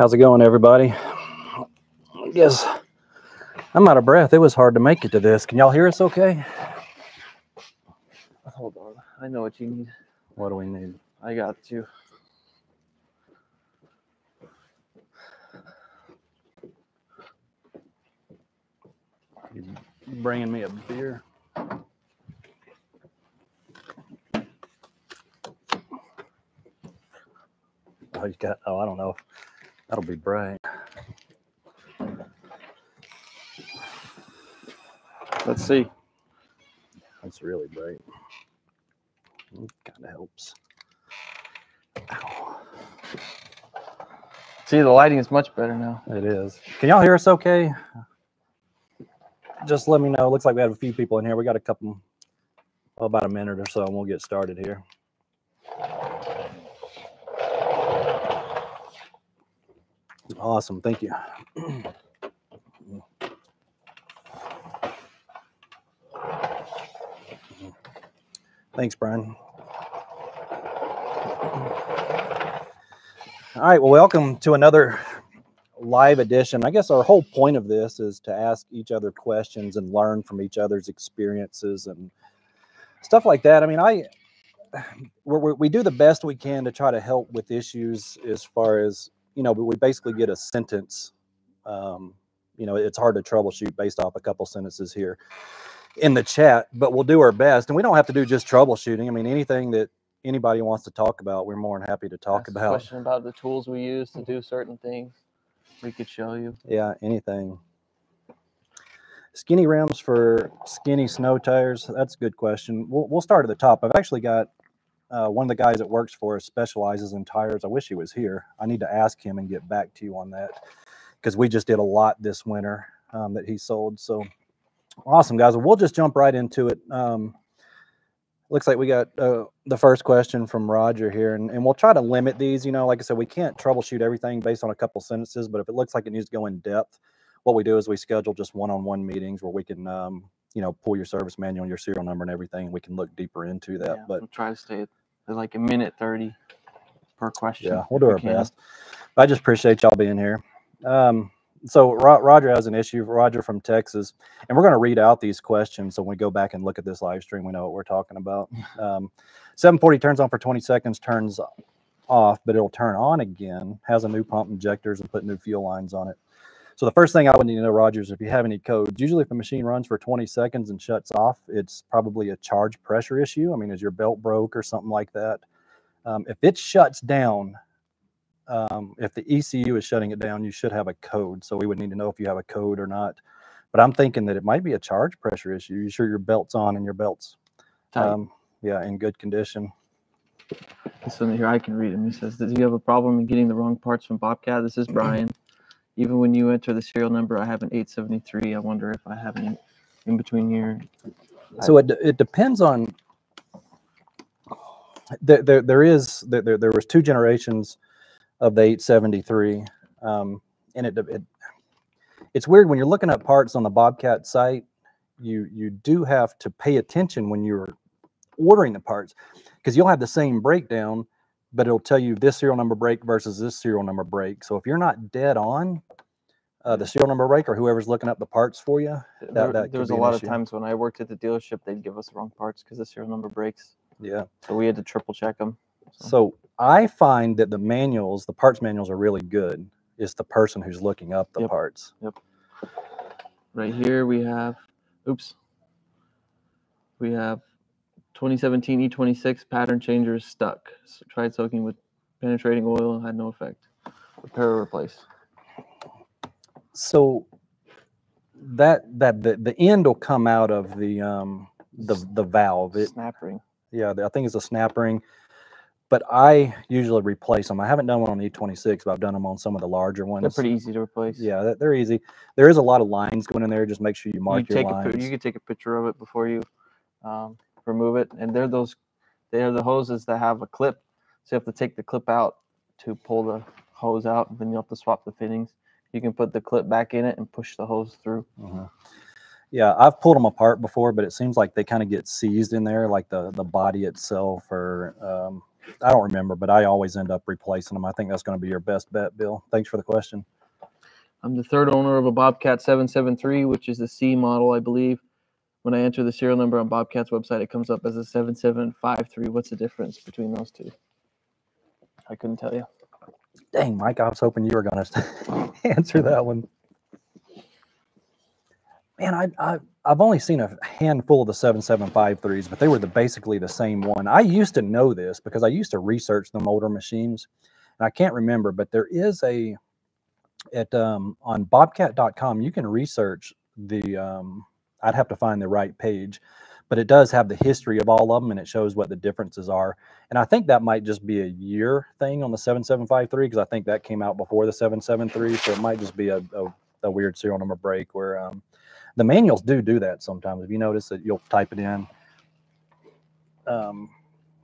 How's it going, everybody? I guess I'm out of breath. It was hard to make it to this. Can y'all hear us okay? Hold on. I know what you need. What do we need? I got you. You bringing me a beer? Oh, you got, oh, I don't know. That'll be bright. Let's see. That's really bright. Kind of helps. Ow. See, the lighting is much better now. It is. Can y'all hear us okay? Just let me know. Looks like we have a few people in here. We got a couple, well, about a minute or so, and we'll get started here. Awesome. Thank you. Thanks, Brian. All right. Well, welcome to another live edition. I guess our whole point of this is to ask each other questions and learn from each other's experiences and stuff like that. I mean, I we're, we do the best we can to try to help with issues as far as you know. But we basically get a sentence. Um, you know, it's hard to troubleshoot based off a couple sentences here in the chat, but we'll do our best. And we don't have to do just troubleshooting. I mean, anything that anybody wants to talk about, we're more than happy to talk Ask about. Question about the tools we use to do certain things. We could show you. Yeah, anything. Skinny rims for skinny snow tires. That's a good question. We'll, we'll start at the top. I've actually got uh, one of the guys that works for us specializes in tires. I wish he was here. I need to ask him and get back to you on that because we just did a lot this winter um, that he sold. So awesome, guys. We'll just jump right into it. Um, looks like we got uh, the first question from Roger here, and, and we'll try to limit these. You know, like I said, we can't troubleshoot everything based on a couple sentences, but if it looks like it needs to go in depth, what we do is we schedule just one-on-one meetings where we can, um, you know, pull your service manual, your serial number, and everything. And we can look deeper into that. Yeah, But we'll try to stay like a minute 30 per question. yeah, we'll do our can. best. I just appreciate y'all being here. Um, so Ro- Roger has an issue. Roger from Texas, and we're going to read out these questions. So when we go back and look at this live stream, we know what we're talking about. Um, 740 turns on for 20 seconds, turns off, but it'll turn on again. Has a new pump injectors and put new fuel lines on it. So the first thing I would need to know, Roger, is if you have any codes. Usually, if a machine runs for 20 seconds and shuts off, it's probably a charge pressure issue. I mean, is your belt broke or something like that? Um, if it shuts down, um, if the ECU is shutting it down, you should have a code. So we would need to know if you have a code or not. But I'm thinking that it might be a charge pressure issue. You sure your belt's on and your belt's, um, yeah, in good condition. This one here, I can read him. He says, Did you have a problem in getting the wrong parts from Bobcat? This is Brian. Even when you enter the serial number, I have an 873. I wonder if I have any in between here. So it, it depends on. There, there, there is there, there, was two generations of the 873, um, and it, it it's weird when you're looking at parts on the Bobcat site. You you do have to pay attention when you're ordering the parts because you'll have the same breakdown, but it'll tell you this serial number break versus this serial number break. So if you're not dead on uh, the serial number break or whoever's looking up the parts for you, there, that there was a lot issue. of times when I worked at the dealership, they'd give us the wrong parts because the serial number breaks. yeah. So we had to triple check them. So I find that the manuals, the parts manuals are really good. It's the person who's looking up the Yep. parts. Yep. Right here we have, oops, we have 2017 E26 pattern changer is stuck. So tried soaking with penetrating oil, had no effect. Repair or replace. So that that the, the end will come out of the um the the valve. It, Snap ring. yeah, I think it's a snap ring. But I usually replace them. I haven't done one on the E26, but I've done them on some of the larger ones. They're pretty easy to replace. Yeah, they're- easy. There is a lot of lines going in there. Just make sure you You mark your take a lines. pi- you can take a picture of it before you um, remove it, and they're those they're the hoses that have a clip, so you have to take the clip out to pull the hose out, and then you have to swap the fittings. You can put the clip back in it and push the hose through. Mhm. Yeah, I've pulled them apart before, but it seems like they kind of get seized in there, like the the body itself, or um, I don't remember, but I always end up replacing them. I think that's going to be your best bet, Bill. Thanks for the question. I'm the third owner of a Bobcat 773, which is the C model, I believe. When I enter the serial number on Bobcat's website, it comes up as a 7753. What's the difference between those two? I couldn't tell you. Dang, Mike, I was hoping you were going to answer that one. Man, I, I I've only seen a handful of the 7753s, but they were the basically the same one. I used to know this because I used to research the motor machines, and I can't remember, but there is a at um, on bobcat.com you can research the um, I'd have to find the right page, but it does have the history of all of them and it shows what the differences are. And I think that might just be a year thing on the 7753 because I think that came out before the 773, so it might just be a, a, a weird serial number break where um, the manuals do do that sometimes. If you notice that you'll type it in, um,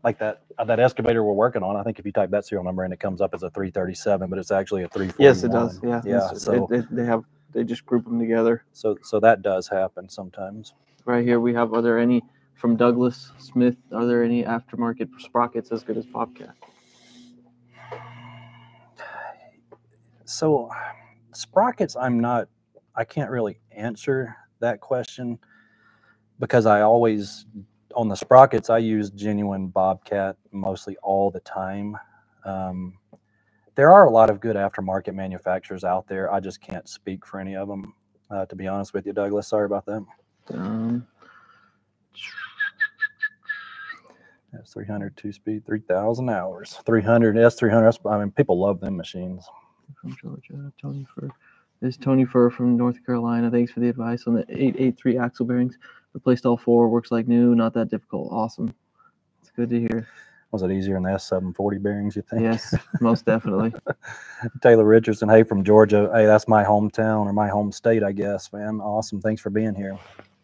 like that uh, that excavator we're working on. I think if you type that serial number in, it comes up as a 337, but it's actually a 341. Yes, it does. Yeah. Yeah, so- they, they, they have they just group them together. So so that does happen sometimes. Right here we have. Are there any from Douglas Smith? Are there any aftermarket sprockets as good as Bobcat? So sprockets, I'm not. I can't really answer that question because I always on the sprockets I use genuine Bobcat mostly all the time. Um, there are a lot of good aftermarket manufacturers out there. I just can't speak for any of them, uh, to be honest with you, Douglas. Sorry about that. Um, That's 300 two speed, 3,000 hours. 300 S300. That's, I mean, people love them machines. from Georgia, Tony Fur. This is Tony Fur from North Carolina. Thanks for the advice on the 883 axle bearings. Replaced all four. Works like new. Not that difficult. Awesome. It's good to hear. Was it easier than the S740 bearings, you think? Yes, most definitely. Taylor Richardson, hey, from Georgia. Hey, that's my hometown or my home state, I guess, man. Awesome. Thanks for being here.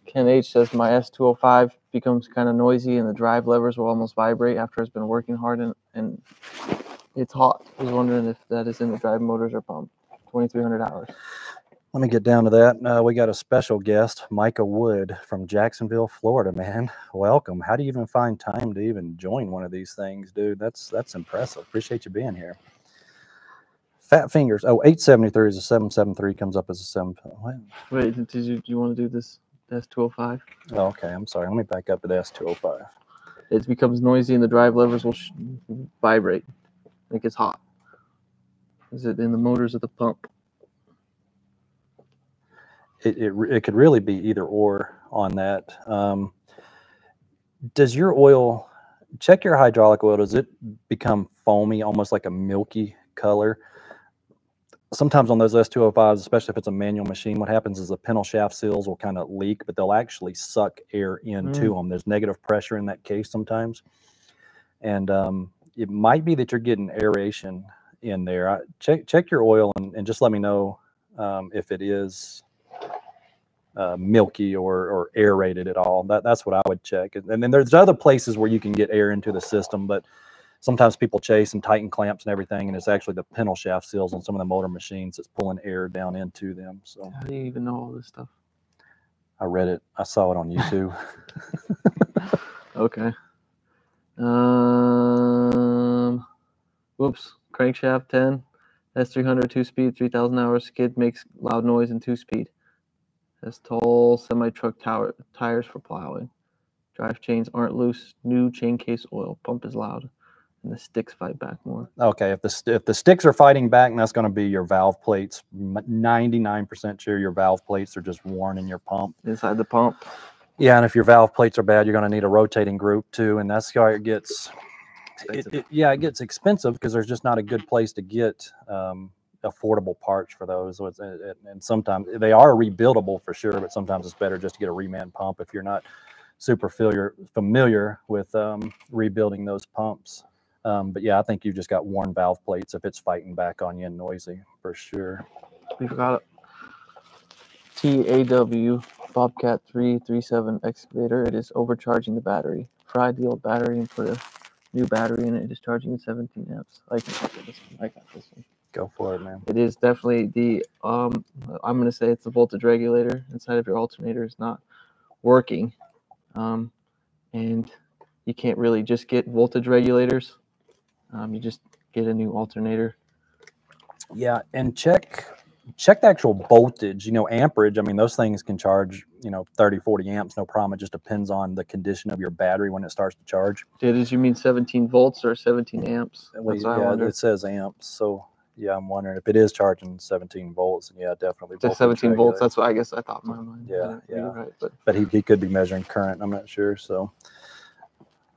Ken H says my S205 becomes kind of noisy and the drive levers will almost vibrate after it's been working hard and, and it's hot. I was wondering if that is in the drive motors or pump. 2,300 hours. Let me get down to that. Uh, we got a special guest, Micah Wood from Jacksonville, Florida, man. Welcome. How do you even find time to even join one of these things, dude? That's that's impressive. Appreciate you being here. Fat fingers. Oh, 873 is a 773 comes up as a 7. What? Wait, did you, do you want to do this S205? Oh, okay. I'm sorry. Let me back up to the S205. It becomes noisy and the drive levers will sh- vibrate. It gets hot. Is it in the motors of the pump? It, it, it could really be either or on that. Um, does your oil check your hydraulic oil? Does it become foamy, almost like a milky color? Sometimes on those S205s, especially if it's a manual machine, what happens is the pintle shaft seals will kind of leak, but they'll actually suck air into them. There's negative pressure in that case sometimes. And um, it might be that you're getting aeration in there. I, check check your oil and, and just let me know um, if it is uh, milky or, or aerated at all. That, that's what I would check. And, then there's other places where you can get air into the system, but sometimes people chase and tighten clamps and everything, and it's actually the pintle shaft seals on some of the motor machines that's pulling air down into them. So How do you even know all this stuff? I read it. I saw it on YouTube. Okay. Um. Whoops. Crankshaft 10. S300 two speed, 3,000 hours. Skid makes loud noise in two speed. Has tall semi truck tower tires for plowing. Drive chains aren't loose. New chain case oil. Pump is loud. And the sticks fight back more. okay, if the if the sticks are fighting back, and that's going to be your valve plates. Ninety nine percent sure your valve plates are just worn in your pump. Inside the pump. Yeah, and if your valve plates are bad, you're going to need a rotating group too, and that's how it gets. It, it- yeah, it gets expensive because there's just not a good place to get um, affordable parts for those. So and sometimes they are rebuildable for sure, but sometimes it's better just to get a reman pump if you're not super familiar familiar with um, rebuilding those pumps. Um, but yeah, I think you've just got worn valve plates if it's fighting back on you and noisy for sure. We forgot it. TAW Bobcat 337 excavator. It is overcharging the battery. Fried the old battery and put a new battery in it. It is charging at 17 amps. I can copy this one. I got this one. Go for it, man. It is definitely the um. I'm gonna say it's the voltage regulator inside of your alternator is not working, um, and you can't really just get voltage regulators Um, you just get a new alternator. Yeah, and check check the actual voltage, you know, amperage. I mean, those things can charge, you know, 30, 40 amps, no problem. It just depends on the condition of your battery when it starts to charge. Did you mean 17 volts or 17 amps? We- That's yeah, it says amps. So yeah, I'm wondering if it is charging 17 volts. And yeah, definitely. It's at voltage 17 volts. That's what I guess I thought in my mind. Yeah, didn't read it yeah. Right, but But he, he could be measuring current. I'm not sure. So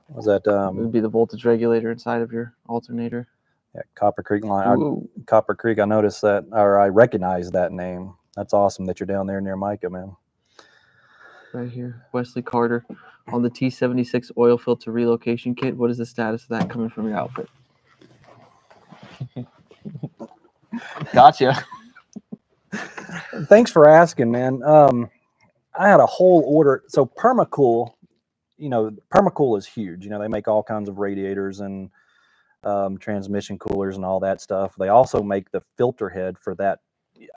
was that it um would be the voltage regulator inside of your alternator. yeah, Copper Creek line? I- Copper Creek. I noticed that, or I recognize that name. That's awesome that you're down there near Micah, man. right here, Wesley Carter on the T76 oil filter relocation kit. What is the status of that coming from your outfit? gotcha. Thanks for asking, man. Um, I had a whole order. So Permacool, you know, Permacool is huge. You know, they make all kinds of radiators and um, transmission coolers and all that stuff. They also make the filter head for that.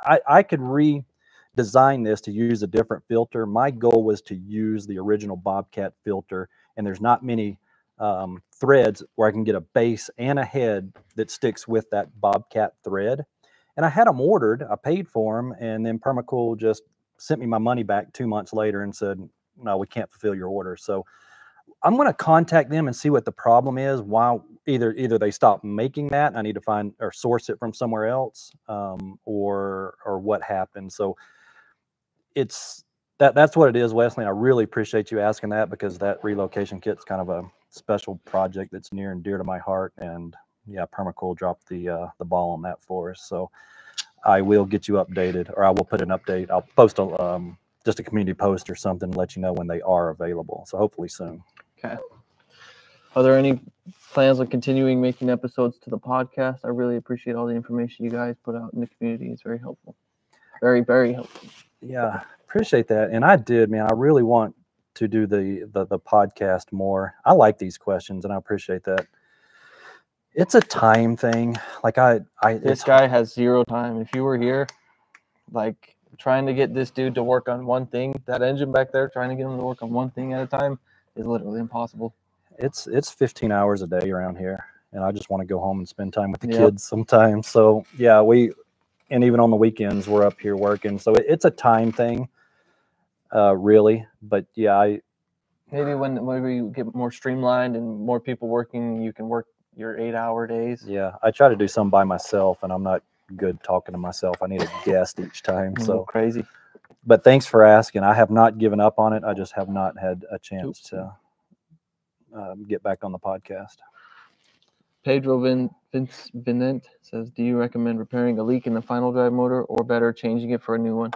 I, I could redesign this to use a different filter. My goal was to use the original Bobcat filter, and there's not many um, threads where I can get a base and a head that sticks with that Bobcat thread. And I had them ordered. I paid for them, and then Permacool just sent me my money back two months later and said, "No, we can't fulfill your order." So I'm going to contact them and see what the problem is. Why either either they stop making that, I need to find or source it from somewhere else, um, or or what happened. So it's that that's what it is, Wesley. I really appreciate you asking that because that relocation kit's kind of a special project that's near and dear to my heart. And yeah, Permacool dropped the uh, the ball on that for us. So I will get you updated, or I will put an update. I'll post a um, just a community post or something, to let you know when they are available. So hopefully soon. Okay. Are there any plans on continuing making episodes to the podcast? I really appreciate all the information you guys put out in the community. It's very helpful. Very, very helpful. Yeah, appreciate that. And I did, man. I really want to do the the, the podcast more. I like these questions, and I appreciate that. It's a time thing. Like I, I This guy has zero time. If you were here, like trying to get this dude to work on one thing, that engine back there, trying to get him to work on one thing at a time is literally impossible. it's it's 15 hours a day around here and i just want to go home and spend time with the Yep. kids sometimes so yeah we and even on the weekends we're up here working so it, it's a time thing uh really but yeah i Maybe when whenever you get more streamlined and more people working, you can work your eight hour days. yeah i try to do some by myself and i'm not good talking to myself i need a guest each time So so crazy. but thanks for asking i have not given up on it i just have not had a chance to um, get back on the podcast Pedro Vin, Vince Vinent says, "Do you recommend repairing a leak in the final drive motor, or better changing it for a new one?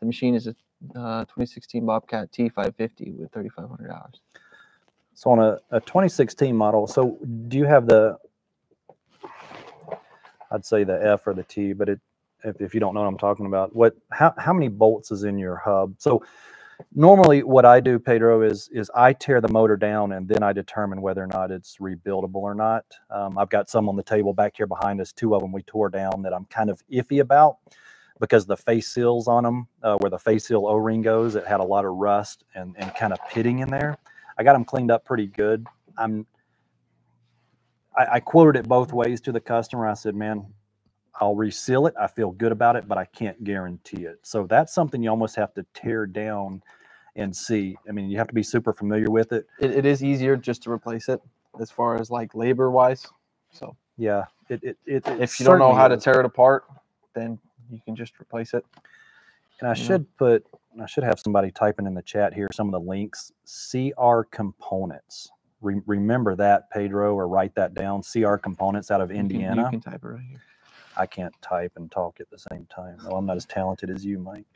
The machine is a uh, 2016 Bobcat T550 with 3,500 hours." So on a, a 2016 model, so do you have the, I'd say the F or the T, but it, if, if you don't know what I'm talking about, what, how, how many bolts is in your hub? So normally what I do, Pedro, is, is I tear the motor down and then I determine whether or not it's rebuildable or not. Um, I've got some on the table back here behind us, two of them we tore down that I'm kind of iffy about because the face seals on them, uh, where the face seal O-ring goes, it had a lot of rust and, and kind of pitting in there. I got them cleaned up pretty good. I'm I, I quoted it both ways to the customer. I said, man, I'll reseal it. I feel good about it, but I can't guarantee it. So that's something you almost have to tear down and see. I mean, you have to be super familiar with it. It, it is easier just to replace it, as far as like labor wise. So Yeah. It, it, it, if you don't know how to tear it apart, then you can just replace it. And I know? should put, I should have somebody typing in the chat here some of the links. CR Components. Re- remember that, Pedro, or write that down. CR Components out of You can- Indiana. you can type it right here. I can't type and talk at the same time. Well, I'm not as talented as you, Mike.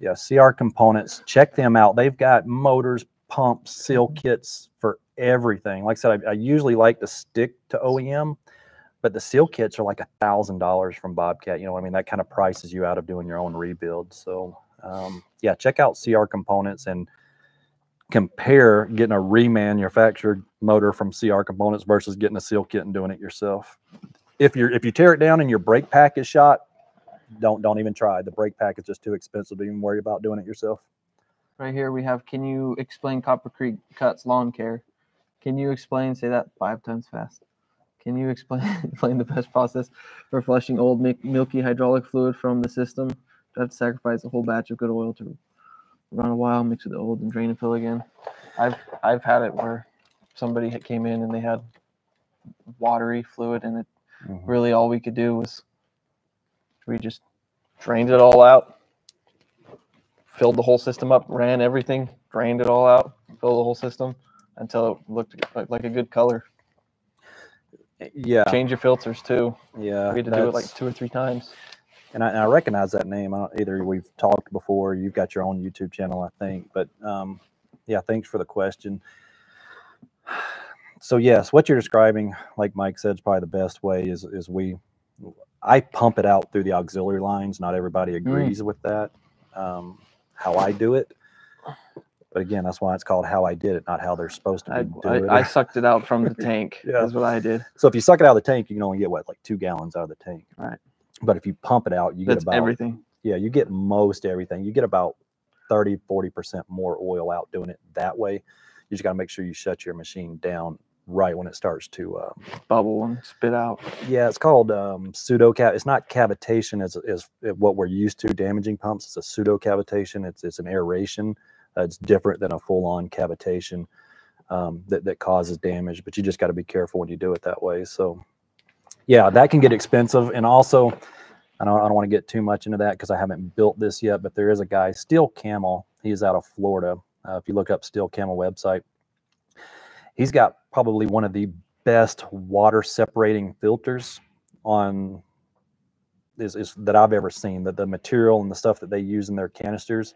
Yeah, CR Components. Check them out. They've got motors, pumps, seal mm-hmm. kits for everything. Like I said, I, I usually like to stick to OEM, but the seal kits are like a thousand dollars from Bobcat. You know I mean? That kind of prices you out of doing your own rebuild. So, um, yeah, check out CR Components and compare getting a remanufactured motor from CR Components versus getting a seal kit and doing it yourself if you're if you tear it down and your brake pack is shot, don't don't even try. The brake pack is just too expensive to even worry about doing it yourself. Right here we have. Can you explain Copper Creek Cuts lawn care? Can you explain? Say that five times fast. Can you explain explain the best process for flushing old mi- milky hydraulic fluid from the system? Do I have to sacrifice a whole batch of good oil to run a while, mix with the old, and drain and fill again? I've I've had it where somebody came in and they had watery fluid, and it Mhm. really all we could do was we just drained it all out, filled the whole system up, ran everything, drained it all out, filled the whole system until it looked like, like a good color. Yeah, Change your filters too. yeah. We had to do it like two or three times. and I, and I recognize that name. I don't, either we've talked before, you've got your own YouTube channel, I think. But um, yeah, thanks for the question. So yes, what you're describing, like Mike said, is probably the best way. Is is we, I pump it out through the auxiliary lines. Not everybody agrees with that. Um, how I do it, but again, that's why it's called how I did it, not how they're supposed to I, be I, doing I it. sucked it out from the tank. Yeah. That's what I did. So if you suck it out of the tank, you can only get what like two gallons out of the tank. Right. But if you pump it out, you That's get about everything. yeah, you get most everything. You get about 30, 40% more oil out doing it that way. You just got to make sure you shut your machine down right when it starts to, um, Bubble and spit out. yeah, it's called um, pseudo cav. It's not cavitation as, as what we're used to damaging pumps. It's a pseudo cavitation. It's, it's an aeration. It's different than a full on cavitation um, that, that causes damage, but you just got to be careful when you do it that way. So, yeah, that can get expensive. And also, I don't, I don't want to get too much into that because I haven't built this yet, but there is a guy, Steel Camel. He's out of Florida. Uh, if you look up Steel Camel website, he's got probably one of the best water separating filters on is, is that I've ever seen. That the material and the stuff that they use in their canisters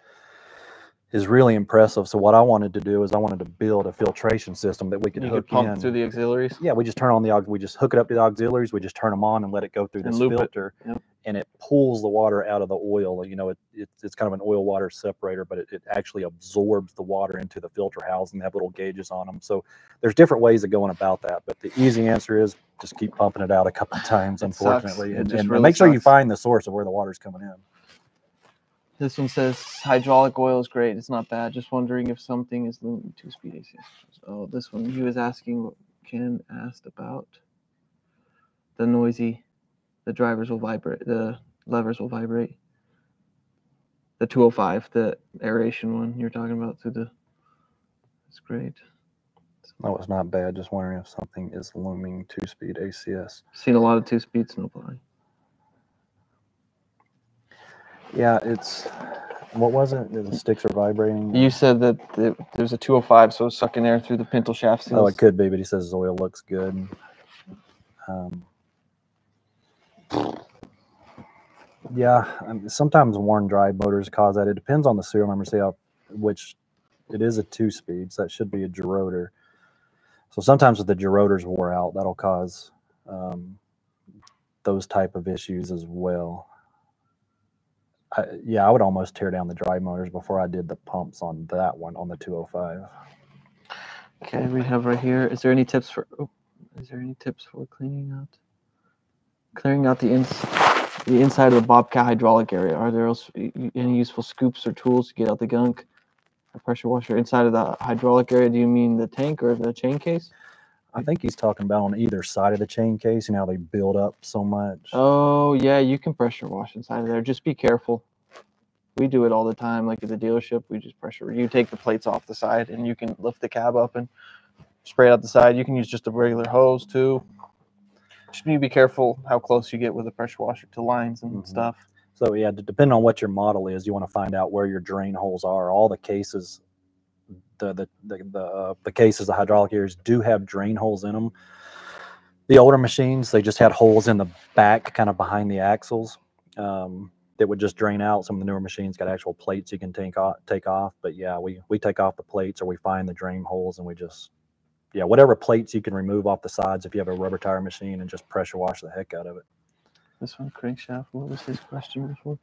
is really impressive. So what I wanted to do is I wanted to build a filtration system that we could You hook could pump in. through the auxiliaries. Yeah, we just turn on the. We just hook it up to the auxiliaries. We just turn them on and let it go through And this loop it. filter, Yep. and it pulls the water out of the oil. You know, it, it it's kind of an oil water separator, but it, it actually absorbs the water into the filter housing. They have little gauges on them. So there's different ways of going about that. But the easy answer is just keep pumping it out a couple of times. It sucks. Unfortunately, and, just and really make sure you find the source of where the water's coming in. This one says hydraulic oil is great. It's not bad. Just wondering if something is losing two speed ACS. Oh, this one. He was asking what Ken asked about the noisy. The drivers will vibrate. The levers will vibrate. The 205, the aeration one you're talking about through the. That's great. No, it's not bad. Just wondering if something is looming two-speed ACS. Seen a lot of two speeds, speed snowplowing. Yeah, it's what was it? The sticks are vibrating. You said that the, there's a 205, so it's sucking air through the pintle shaft seals. Oh, it could be, but he says his oil looks good. Um, yeah, I mean, sometimes worn drive motors cause that. It depends on the serial number. See how which it is a two speed, so that should be a gerotor. So sometimes if the gerotors wore out, that'll cause um, those type of issues as well. Yeah, I would almost tear down the drive motors before I did the pumps on that one on the 205. Okay, we have right here. Is there any tips for? Oh, is there any tips for cleaning out, clearing out the ins, the inside of the Bobcat hydraulic area? Are there else any useful scoops or tools to get out the gunk? A pressure washer inside of the hydraulic area. Do you mean the tank or the chain case? I think he's talking about on either side of the chain case. and how they build up so much. Oh yeah, you can pressure wash inside of there. Just be careful. We do it all the time. Like at the dealership, we just pressure. You take the plates off the side, and you can lift the cab up and spray it out the side. You can use just a regular hose too. Just be careful how close you get with a pressure washer to lines and Mhm. stuff. So yeah, depending on what your model is, you want to find out where your drain holes are. All the cases, the the the the, uh, the cases, the hydraulic gears do have drain holes in them. The older machines, they just had holes in the back, kind of behind the axles, um, that would just drain out. Some of the newer machines got actual plates you can take off. Take off, but yeah, we we take off the plates or we find the drain holes and we just yeah, whatever plates you can remove off the sides if you have a rubber tire machine and just pressure wash the heck out of it. This one crankshaft. What was his question before?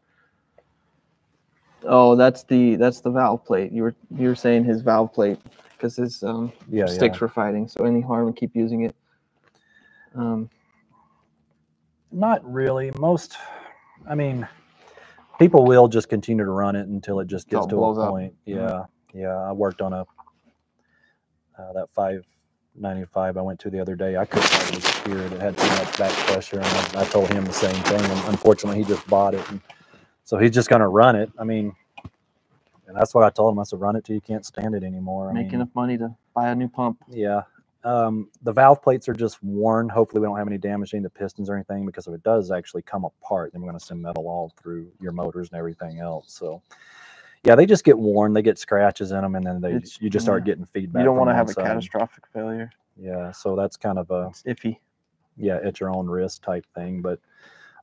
Oh, that's the that's the valve plate. You were you were saying his valve plate because his um, Yeah, sticks were fighting. So any harm, we keep using it. Um, Not really. Most, I mean, people will just continue to run it until it just gets it to a up. point. Mhm. Yeah, yeah. I worked on a uh, that five 95 I went to the other day, I couldn't hardly steer it. It had too much back pressure, and I, I told him the same thing. And unfortunately, he just bought it, and so he's just going to run it. I mean, and that's what I told him. I said, run it till you can't stand it anymore. I Make mean, enough money to buy a new pump. yeah. Um, the valve plates are just worn. Hopefully, we don't have any damage to the pistons or anything because if it does actually come apart, then we're going to send metal all through your motors and everything else. So, yeah, they just get worn. They get scratches in them, and then they It's- you just start yeah. getting feedback. You don't want to have a side. catastrophic failure. Yeah, so that's kind of a It's iffy. yeah, at your own risk type thing. But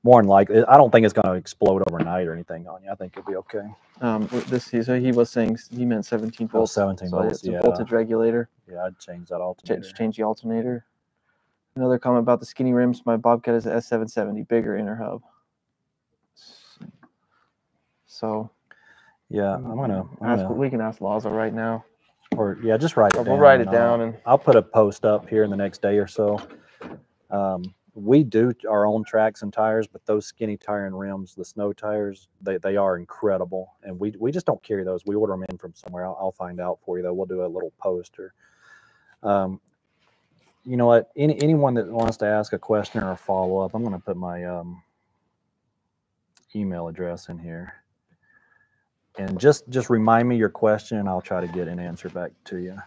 more than likely, I don't think it's going to explode overnight or anything on you. I think it'll be okay. Um, this so he was saying he meant 17 Oh, volts. 17 so volts. it's a Yeah, voltage regulator. yeah, I'd change that alternator. Change, change the alternator. Another comment about the skinny rims. My Bobcat is a S770, bigger inner hub. So Yeah, I'm gonna, I'm ask, gonna we can ask Laza right now. or yeah, just write it We'll down. write it I'll- down and I'll put a post up here in the next day or so. Um, we do our own tracks and tires, but those skinny tire and rims, the snow tires, they, they are incredible. And we, we just don't carry those. We order them in from somewhere. I'll, I'll find out for you though. We'll do a little poster. Um, you know what? Any, anyone that wants to ask a question or a follow up, I'm going to put my um, email address in here. And just just remind me your question, and I'll try to get an answer back to you.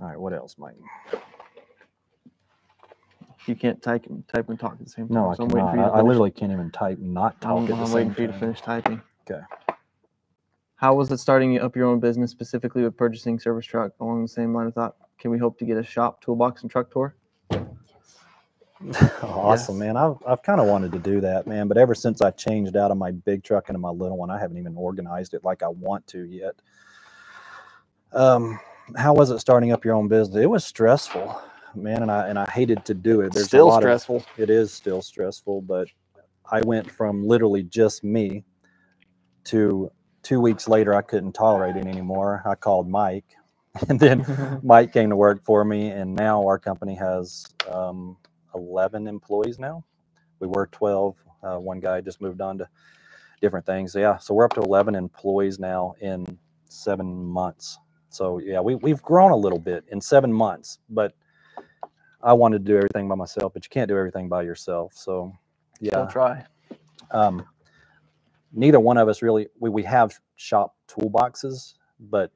All right, what else, Mike? you can't type and type and talk at the same time. No, I so cannot. I, I literally can't even type and not talk I'm, at the I'm same waiting for you to finish typing. Okay. How was it starting up your own business, specifically with purchasing service truck? Along the same line of thought, can we hope to get a shop, toolbox, and truck tour? awesome, Yes. man. I've, I've kind of wanted to do that, man. But ever since I changed out of my big truck into my little one, I haven't even organized it like I want to yet. Um, how was it starting up your own business? It was stressful, man, and I and I hated to do it. There's a Still lot of- stressful. it is still stressful, but I went from literally just me to two weeks later, I couldn't tolerate it anymore. I called Mike, and then Mike came to work for me, and now our company has um, 11 employees now. We were 12. Uh, one guy just moved on to different things. Yeah, so we're up to 11 employees now in seven months. So yeah, we we've grown a little bit in seven months, but I wanted to do everything by myself, but you can't do everything by yourself. So yeah, Still try. um, neither one of us really we, we have shop toolboxes, but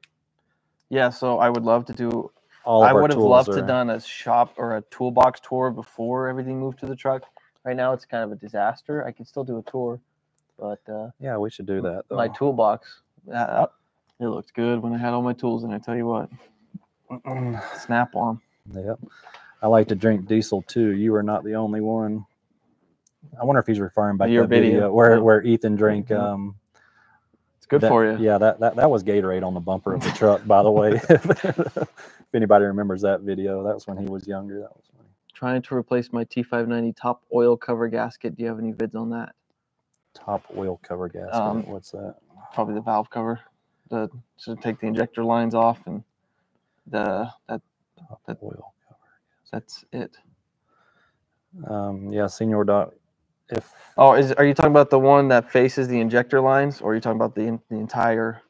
Yeah, so I would love to do. all of I would have loved to are- done a shop or a toolbox tour before everything moved to the truck. Right now, it's kind of a disaster. I can still do a tour, but uh, Yeah, we should do that. Though. my toolbox, uh, it looked good when I had all my tools in. I tell you what, snap on. Yep. I like to drink diesel too. You are not the only one. I wonder if he's referring back to Your that video, video, where yeah. where Ethan drank. Mhm. Um, It's good that- for you. Yeah, that, that that was Gatorade on the bumper of the truck. By the way, if anybody remembers that video, that was when he was younger. That was funny. Trying to replace my T590 top oil cover gasket. Do you have any vids on that? Top oil cover gasket. Um, What's that? Probably the valve cover. The to take the injector lines off and the that that- oil that's it. Um, yeah, Senior Doc. If Oh, is are you talking about the one that faces the injector lines, or are you talking about the the entire?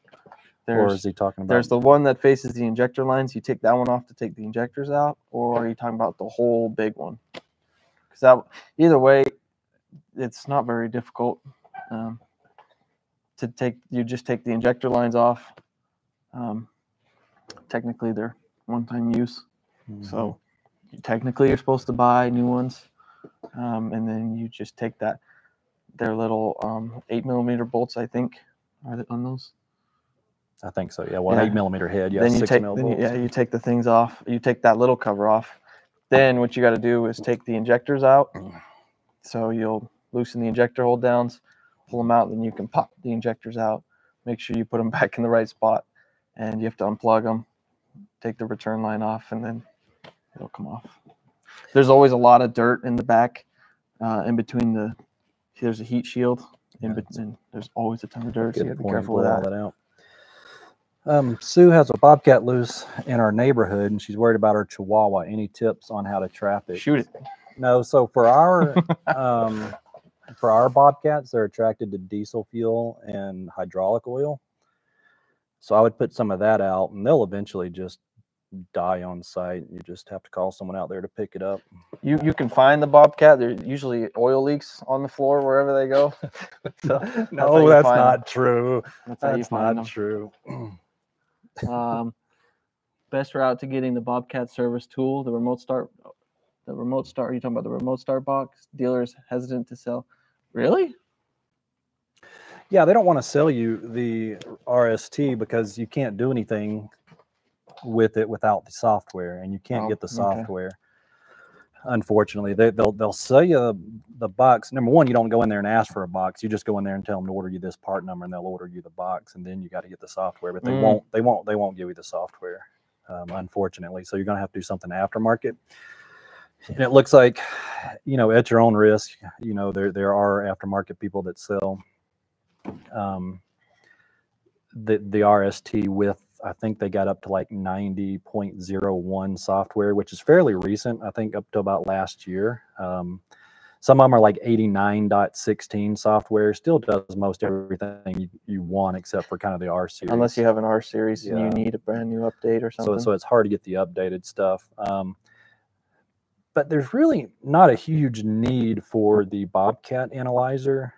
or There's is he talking about? there's the one that faces the injector lines. You take that one off to take the injectors out, or are you talking about the whole big one? Because that either way, it's not very difficult. Um, to take you just take the injector lines off. Um, technically, they're one-time use. Mhm. So you- technically, you're supposed to buy new ones, um, and then you just take that. They're little um, eight millimeter bolts, I think, are they on those. I think so. Yeah, one Yeah. eight millimeter head. Yeah, then you six take, then you, yeah, you take the things off. You take that little cover off. Then what you got to do is take the injectors out. So you'll loosen the injector hold downs, pull them out, then you can pop the injectors out. Make sure you put them back in the right spot, and you have to unplug them, take the return line off, and then it'll come off. There's always a lot of dirt in the back, uh, in between the. There's a heat shield, in between. There's always a ton of dirt, so you got to be careful with all that. out. Um, Sue has a bobcat loose in our neighborhood, and she's worried about her chihuahua. Any tips on how to trap it? Shoot it. No. So for our um, for our bobcats, they're attracted to diesel fuel and hydraulic oil. So I would put some of that out, and they'll eventually just die on site. You just have to call someone out there to pick it up. You you can find the bobcat. There's usually oil leaks on the floor wherever they go. so how no, that's not true. that's That's not true. Um, best route to getting the Bobcat service tool, the remote start, the remote start. Are you talking about the remote start box? Dealers hesitant to sell. Really? Yeah, they don't want to sell you the RST because you can't do anything with it without the software, and you can't Oh, get the okay. software. Unfortunately, they, they'll they'll sell you the, box. Number one, you don't go in there and ask for a box. You just go in there and tell them to order you this part number, and they'll order you the box, and then you got to get the software. But they Mm. won't they won't they won't give you the software, um, unfortunately. So you're gonna have to do something aftermarket. And it looks like, you know, at your own risk, you know, there there are aftermarket people that sell um, the the RST with I think they got up to like 90.01 software, which is fairly recent. I think up to about last year. Um, some of them are like 89.16 software. Still does most everything you, you want except for kind of the R series. Unless you have an R series and you need a brand new update or so something. so it's hard to get the updated stuff. Um, but there's really not a huge need for the Bobcat analyzer.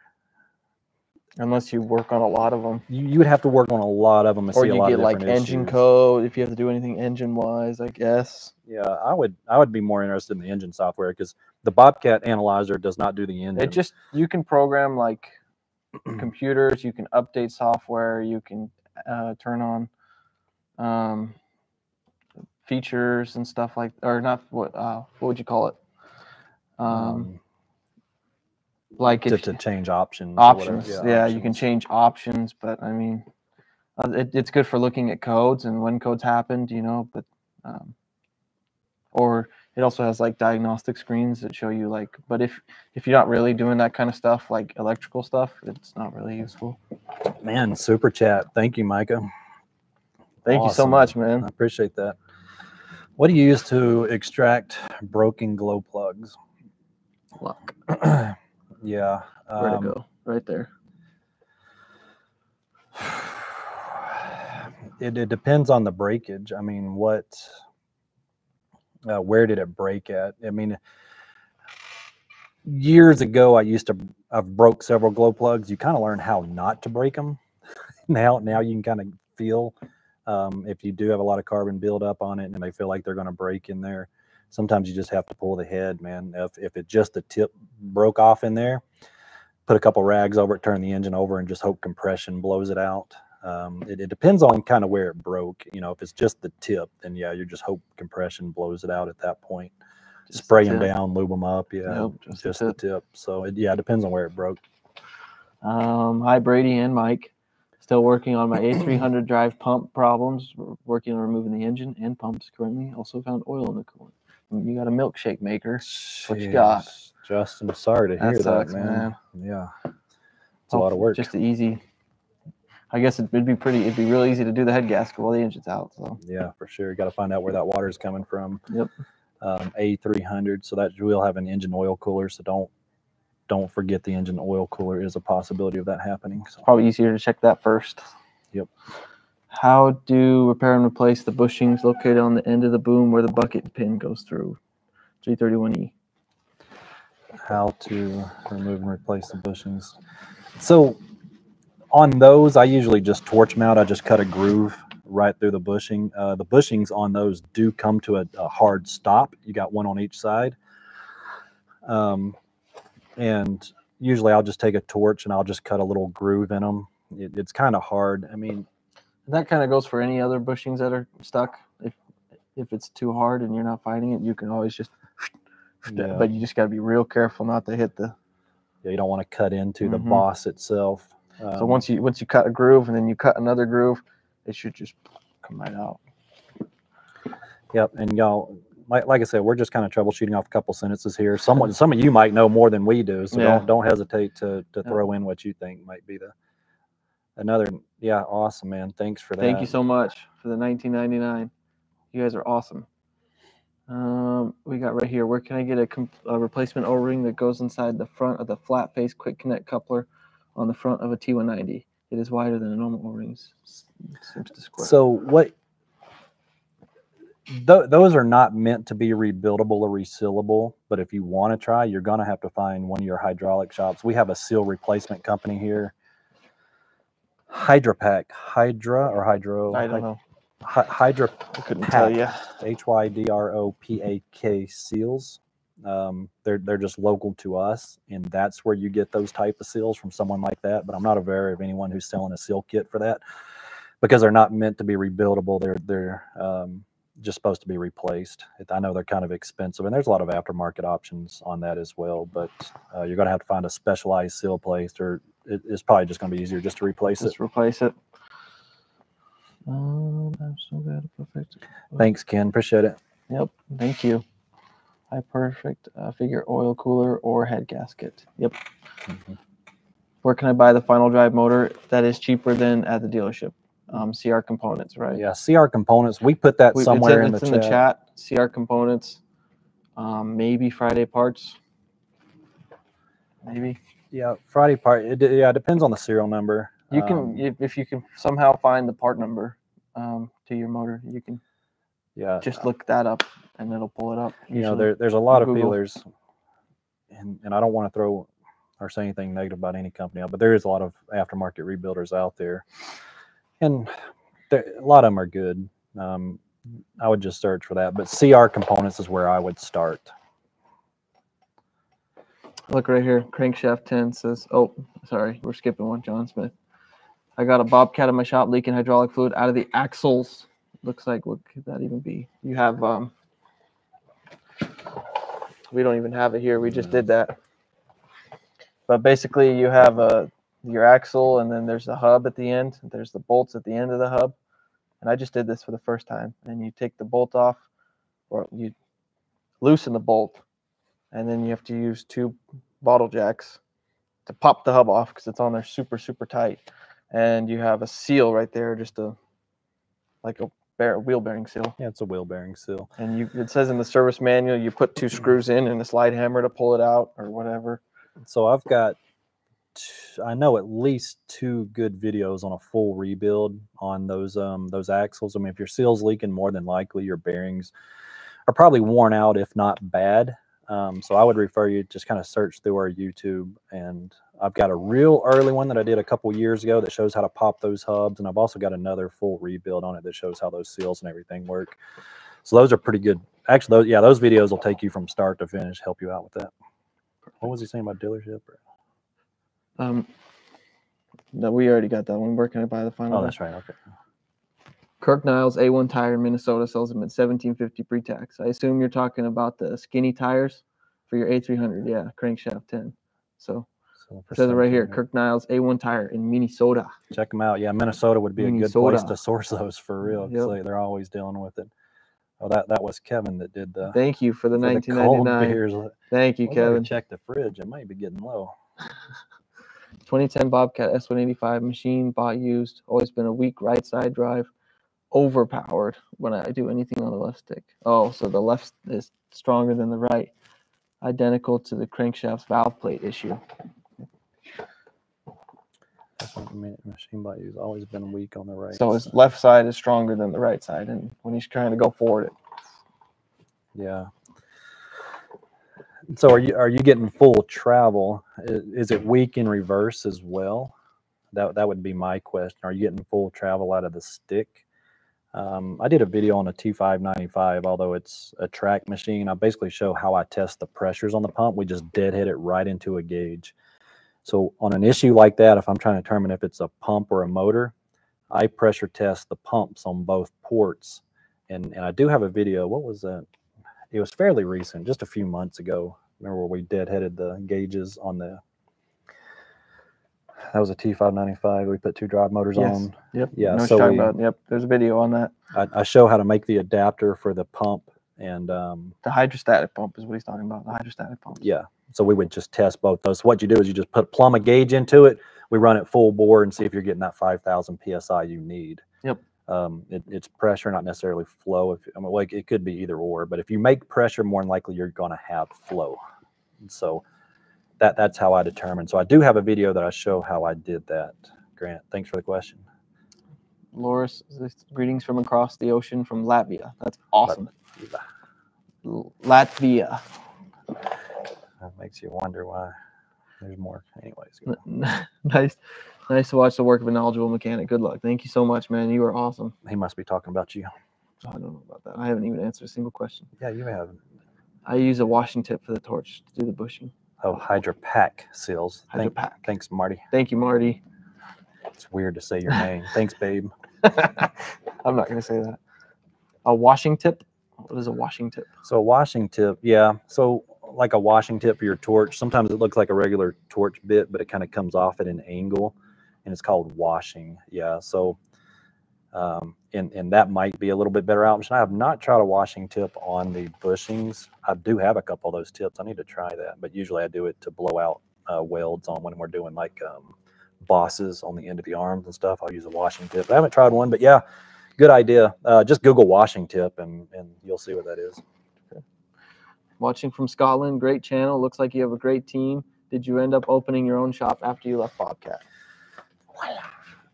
Unless you work on a lot of them, You, you would have to work on a lot of them or see a you get like engine issues. code if you have to do anything engine wise. I guess. Yeah, I would I would be more interested in the engine software because the Bobcat analyzer does not do the engine. It just you can program like computers. You can update software. You can uh, turn on um, features and stuff like, or not what uh, what would you call it? Um, um, like to, to change options. options. Yeah, you can change options, but I mean, uh, it, it's good for looking at codes and when codes happened, you know. But um, or it also has like diagnostic screens that show you like. But if if you're not really doing that kind of stuff, like electrical stuff, it's not really useful. Man, super chat. Thank you, Micah. Thank you so much, man. I appreciate that. What do you use to extract broken glow plugs? Luck. yeah. Where to um, go? Right there. It, it depends on the breakage. I mean, what, uh, where did it break at? I mean, years ago, I used to, I've broke several glow plugs. You kind of learn how not to break them. now, now you can kind of feel um, if you do have a lot of carbon buildup on it and they feel like they're going to break in there. Sometimes you just have to pull the head, man. If, if it just the tip broke off in there, put a couple rags over it, turn the engine over, and just hope compression blows it out. Um, it, it depends on kind of where it broke. You know, if it's just the tip, then yeah, you just hope compression blows it out at that point. Just the Spray them down, lube them up. Yeah, Nope, just just, the the tip. So it, yeah, it depends on where it broke. Um, hi, Brady and Mike. Still working on my A300 drive pump problems. We're working on removing the engine and pumps currently. Also found oil in the coolant. You got a milkshake maker. What you got? Justin, sorry to That hear sucks, that, man. man. Yeah, it's a lot of work. Just easy. I guess it'd be pretty. It'd be real easy to do the head gasket while the engine's out. So Yeah, for sure. You got to find out where that water is coming from. Yep. Um, A300. So that we'll have an engine oil cooler. So don't don't forget the engine oil cooler is a possibility of that happening. So probably easier to check that first. Yep. How do repair and replace the bushings located on the end of the boom where the bucket pin goes through? 331E. how to remove and replace the bushings. So on those, I usually just torch mount. I just cut a groove right through the bushing. Uh, the bushings on those do come to a, a hard stop. You got one on each side. Um, and usually I'll just take a torch and I'll just cut a little groove in them. It, it's kind of hard. I mean, That kind of goes for any other bushings that are stuck. If if it's too hard and you're not finding it, you can always just. Yeah. But you just got to be real careful not to hit the. yeah, you don't want to cut into the Mhm. boss itself. So Um, once you once you cut a groove and then you cut another groove, it should just come right out. Yep, and y'all, like, like I said, we're just kind of troubleshooting off a couple sentences here. Someone, some of you might know more than we do, so Yeah. don't don't hesitate to to throw in what you think might be the another. Yeah, awesome, man. Thanks for that. Thank you so much for the 1999. You guys are awesome. Um, we got right here. Where can I get a, com- a replacement O-ring that goes inside the front of the flat face quick connect coupler on the front of a T190? It is wider than a normal O-ring. s- s- Seems to square. So what? Th- those are not meant to be rebuildable or resealable, but if you want to try, you're going to have to find one of your hydraulic shops. We have a seal replacement company here. Hydrapack, Hydra or Hydro? I don't know. Hy- Hydra I couldn't tell you. H Y D R O P A K seals. Um, they're they're just local to us, and that's where you get those type of seals from someone like that. But I'm not aware of anyone who's selling a seal kit for that because they're not meant to be rebuildable. They're they're um, just supposed to be replaced. I know they're kind of expensive, and there's a lot of aftermarket options on that as well. But uh, you're going to have to find a specialized seal place, or it, it's probably just going to be easier just to replace it. Let's replace it. Um, I'm so bad at perfect. Thanks, Ken. Appreciate it. Yep. Thank you. High perfect uh, figure oil cooler or head gasket. Yep. Mhm. Where can I buy the final drive motor that is cheaper than at the dealership? Um, CR Components, right? Yeah, CR components. We put that We- it's somewhere in, in, it's the, in chat. the chat. CR Components. Um, maybe Friday Parts. Maybe Yeah, Friday part. It, yeah, it depends on the serial number. you can Um, if, if you can somehow find the part number um, to your motor, you can yeah, just look that up and it'll pull it up. you know, there, there's a lot of dealers, and and I don't want to throw or say anything negative about any company but there is a lot of aftermarket rebuilders out there, and there, a lot of them are good. Um, I would just search for that, but CR components is where I would start. Look right here. Crankshaft 10 says, oh, sorry, we're skipping one. John Smith. I got a Bobcat in my shop leaking hydraulic fluid out of the axles. Looks like, what could that even be? You have, um, we don't even have it here. We just did that. But basically, you have uh, your axle, and then there's the hub at the end. There's the bolts at the end of the hub. And I just did this for the first time. And you take the bolt off, or you loosen the bolt, and then you have to use two bottle jacks to pop the hub off because it's on there super super tight and you have a seal right there just a like a bear, wheel bearing seal Yeah, it's a wheel bearing seal. and you it says in the service manual you put two screws in and a slide hammer to pull it out or whatever So I've got, t- I know at least two good videos on a full rebuild on those um those axles. I mean, if your seal's leaking, more than likely your bearings are probably worn out, if not bad. Um, so I would refer you just kind of search through our YouTube, and I've got a real early one that I did a couple years ago that shows how to pop those hubs, and I've also got another full rebuild on it that shows how those seals and everything work. So those are pretty good. Actually, those, yeah, those videos will take you from start to finish, help you out with that. What was he saying about dealership? or- um no we already got that one where can i buy the final Oh, that's right. Okay. kirk niles a1 tire in minnesota sells them at 1750 pre-tax i assume you're talking about the skinny tires for your a300 yeah crankshaft 10 so So it says it right here kirk niles a1 tire in minnesota Check them out. Yeah, Minnesota would be a good place to source those for real. Yep. they, they're always dealing with it. Oh, that that was Kevin that did the, Thank you for the for 1999. beers. Thank you, Kevin. Check the fridge. It might be getting low. 2010 Bobcat S185 machine, bought used. Always been a weak right side drive. Overpowered when I do anything on the left stick. Oh, so the left is stronger than the right. Identical to the crankshaft's valve plate issue. That's what I mean. Machine bot use always been weak on the right. So his left side is stronger than the right side, and when he's trying to go forward, it Yeah. So are you are you getting full travel? Is it weak in reverse as well? That that would be my question. Are you getting full travel out of the stick? Um, I did a video on a T595, although it's a track machine. I basically show how I test the pressures on the pump. We just deadhead it right into a gauge. So on an issue like that, if I'm trying to determine if it's a pump or a motor, I pressure test the pumps on both ports. And and I do have a video. What was that? it was fairly recent, just a few months ago. Remember where we deadheaded the gauges on the that was a T595. We put two drive motors Yes. on. Yep. Yeah, No so we- about. Yep. There's a video on that. I, I show how to make the adapter for the pump, and um, The hydrostatic pump is what he's talking about. The hydrostatic pump. yeah, so we would just test both those. So what you do is you just put plumb a gauge into it. We run it full bore and see if you're getting that 5,000 psi you need. Yep. Um, it, it's pressure, not necessarily flow. If I mean, like it could be either or, but if you make pressure, more than likely you're going to have flow. And so that that's how I determine. So I do have a video that I show how I did that. Grant. Thanks for the question. Loris, greetings from across the ocean from Latvia. That's awesome. L- Latvia. That makes you wonder why there's more. Anyways, nice, nice to watch the work of a knowledgeable mechanic. Good luck. Thank you so much, man. You are awesome. he must be talking about you. I don't know about that. I haven't even answered a single question. Yeah, you have. I use a washing tip for the torch to do the bushing. Oh, Hydra Pack seals. Hydra Thank- Thanks, Marty. Thank you, Marty. It's weird to say your name. Thanks, babe. I'm not gonna say that. A washing tip. What is a washing tip? So a washing tip, yeah. So like a washing tip for your torch. Sometimes it looks like a regular torch bit, but it kind of comes off at an angle, and it's called washing. Yeah. So, um, and and that might be a little bit better option. I have not tried a washing tip on the bushings. I do have a couple of those tips. I need to try that, but usually I do it to blow out uh, welds on when we're doing like um, bosses on the end of the arms and stuff. I'll use a washing tip. I haven't tried one, but yeah, good idea. Uh, just Google washing tip, and and you'll see what that is. Watching from Scotland, great channel. Looks like you have a great team. Did you end up opening your own shop after you left Bobcat?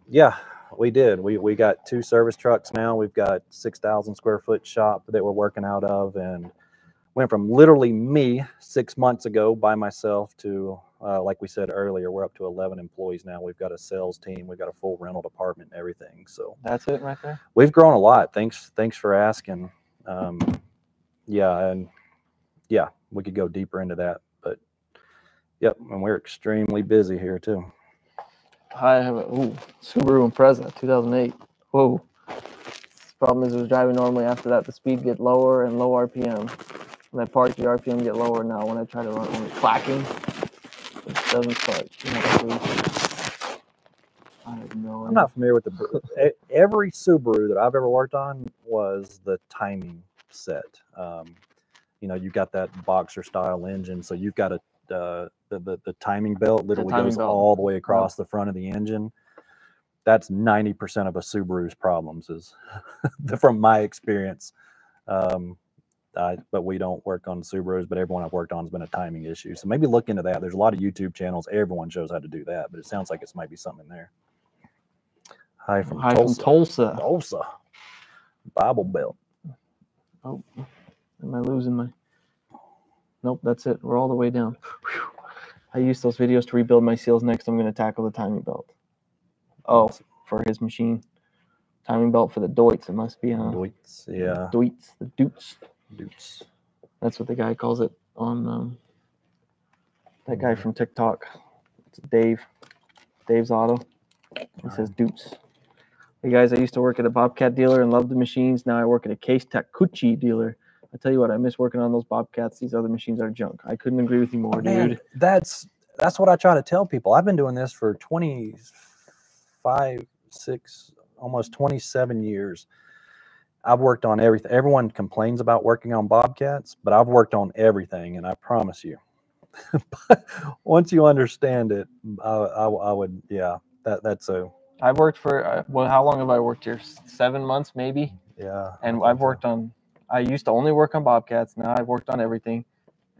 Yeah, we did. We we got two service trucks now. We've got six thousand square foot shop that we're working out of, and went from literally me six months ago by myself to uh, like we said earlier, we're up to eleven employees now. We've got a sales team. We've got a full rental department, and everything. So That's it right there. we've grown a lot. Thanks thanks for asking. Um, yeah, and yeah, we could go deeper into that, but yep, and we're extremely busy here too. I have a ooh, Subaru Impreza 2008. Whoa. Problem is, it was driving normally. After that, the speed get lower and low RPM. When I park, the RPM get lower. Now, when I try to run, when it's clacking, it doesn't start. You know, I have no I'm not familiar with the every Subaru that I've ever worked on was the timing set. Um, you know, you got that boxer style engine, so you've got a uh, the, the the timing belt literally timing goes belt. all the way across the front of the engine. That's ninety percent of a Subaru's problems, is from my experience. Um, I, but we don't work on Subarus, but everyone I've worked on has been a timing issue. So maybe look into that. There's a lot of YouTube channels. Everyone shows how to do that, but it sounds like it might be something there. Hi from Hi Tulsa. from Tulsa. Tulsa. Bible Belt. Oh, am I losing my? Nope, that's it. We're all the way down. Whew. I use those videos to rebuild my seals. Next, I'm going to tackle the timing belt. Oh, for his machine. Timing belt for the Deutz. It must be, huh? Deutz. Yeah. Deutz, the Dutes. Deutz. That's what the guy calls it on um, that guy from TikTok. It's Dave. Dave's Auto. He says Dutes. Hey guys, I used to work at a Bobcat dealer and loved the machines. Now I work at a Case Takeuchi dealer. I tell you what, I miss working on those Bobcats. These other machines are junk. I couldn't agree with you more, Man, dude. that's that's what I try to tell people. I've been doing this for 25, 6, almost 27 years. I've worked on everything. Everyone complains about working on Bobcats, but I've worked on everything, and I promise you, but once you understand it, I, I, I would, yeah, that that's a, I've worked for uh, well, how long have I worked here? Seven months, maybe. yeah. And I've so. worked on. I used to only work on Bobcats. Now I've worked on everything.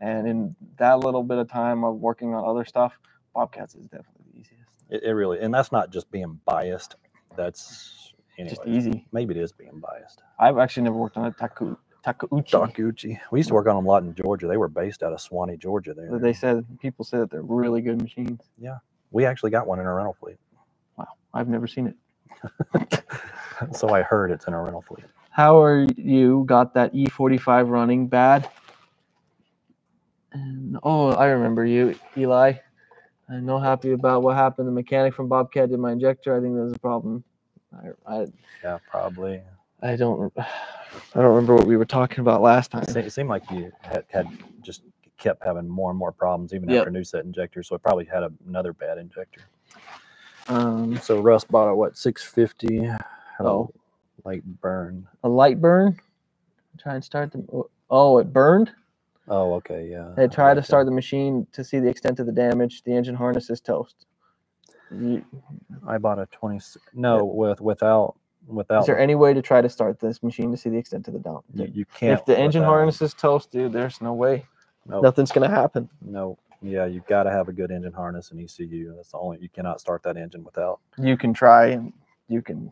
And in that little bit of time of working on other stuff, Bobcats is definitely the easiest. It, it really, and that's not just being biased. That's Just easy. Maybe it is being biased. I've actually never worked on a Taku Takauchi. Takuchi. We used to work on them a lot in Georgia. They were based out of Suwanee, Georgia. There, They said people said that they're really good machines. Yeah, we actually got one in our rental fleet. Wow, I've never seen it. so I heard it's in our rental fleet. How are you? Got that E45 running bad? And oh, I remember you, Eli. I'm not happy about what happened. The mechanic from Bobcat did my injector. I think there's a problem. I, I, Yeah, probably. I don't, I don't remember what we were talking about last time. It seemed like you had, had just kept having more and more problems even Yep. after new set injectors. So it probably had a, another bad injector. Um, So Russ bought a what 650? Had Oh. Light burn. a light burn. Try and start the. Oh, oh, it burned. Oh, okay, yeah. I tried to start the machine to see the extent of the damage. The engine harness is toast. You, I bought a 20. s- No, with without without. is there any way to try to start this machine to see the extent of the down? you, you can't. If the engine without- harness is toast, dude, there's no way. No, Nothing's gonna happen. no. Yeah, you've got to have a good engine harness and ECU. That's the only you cannot start that engine without. You can try and you can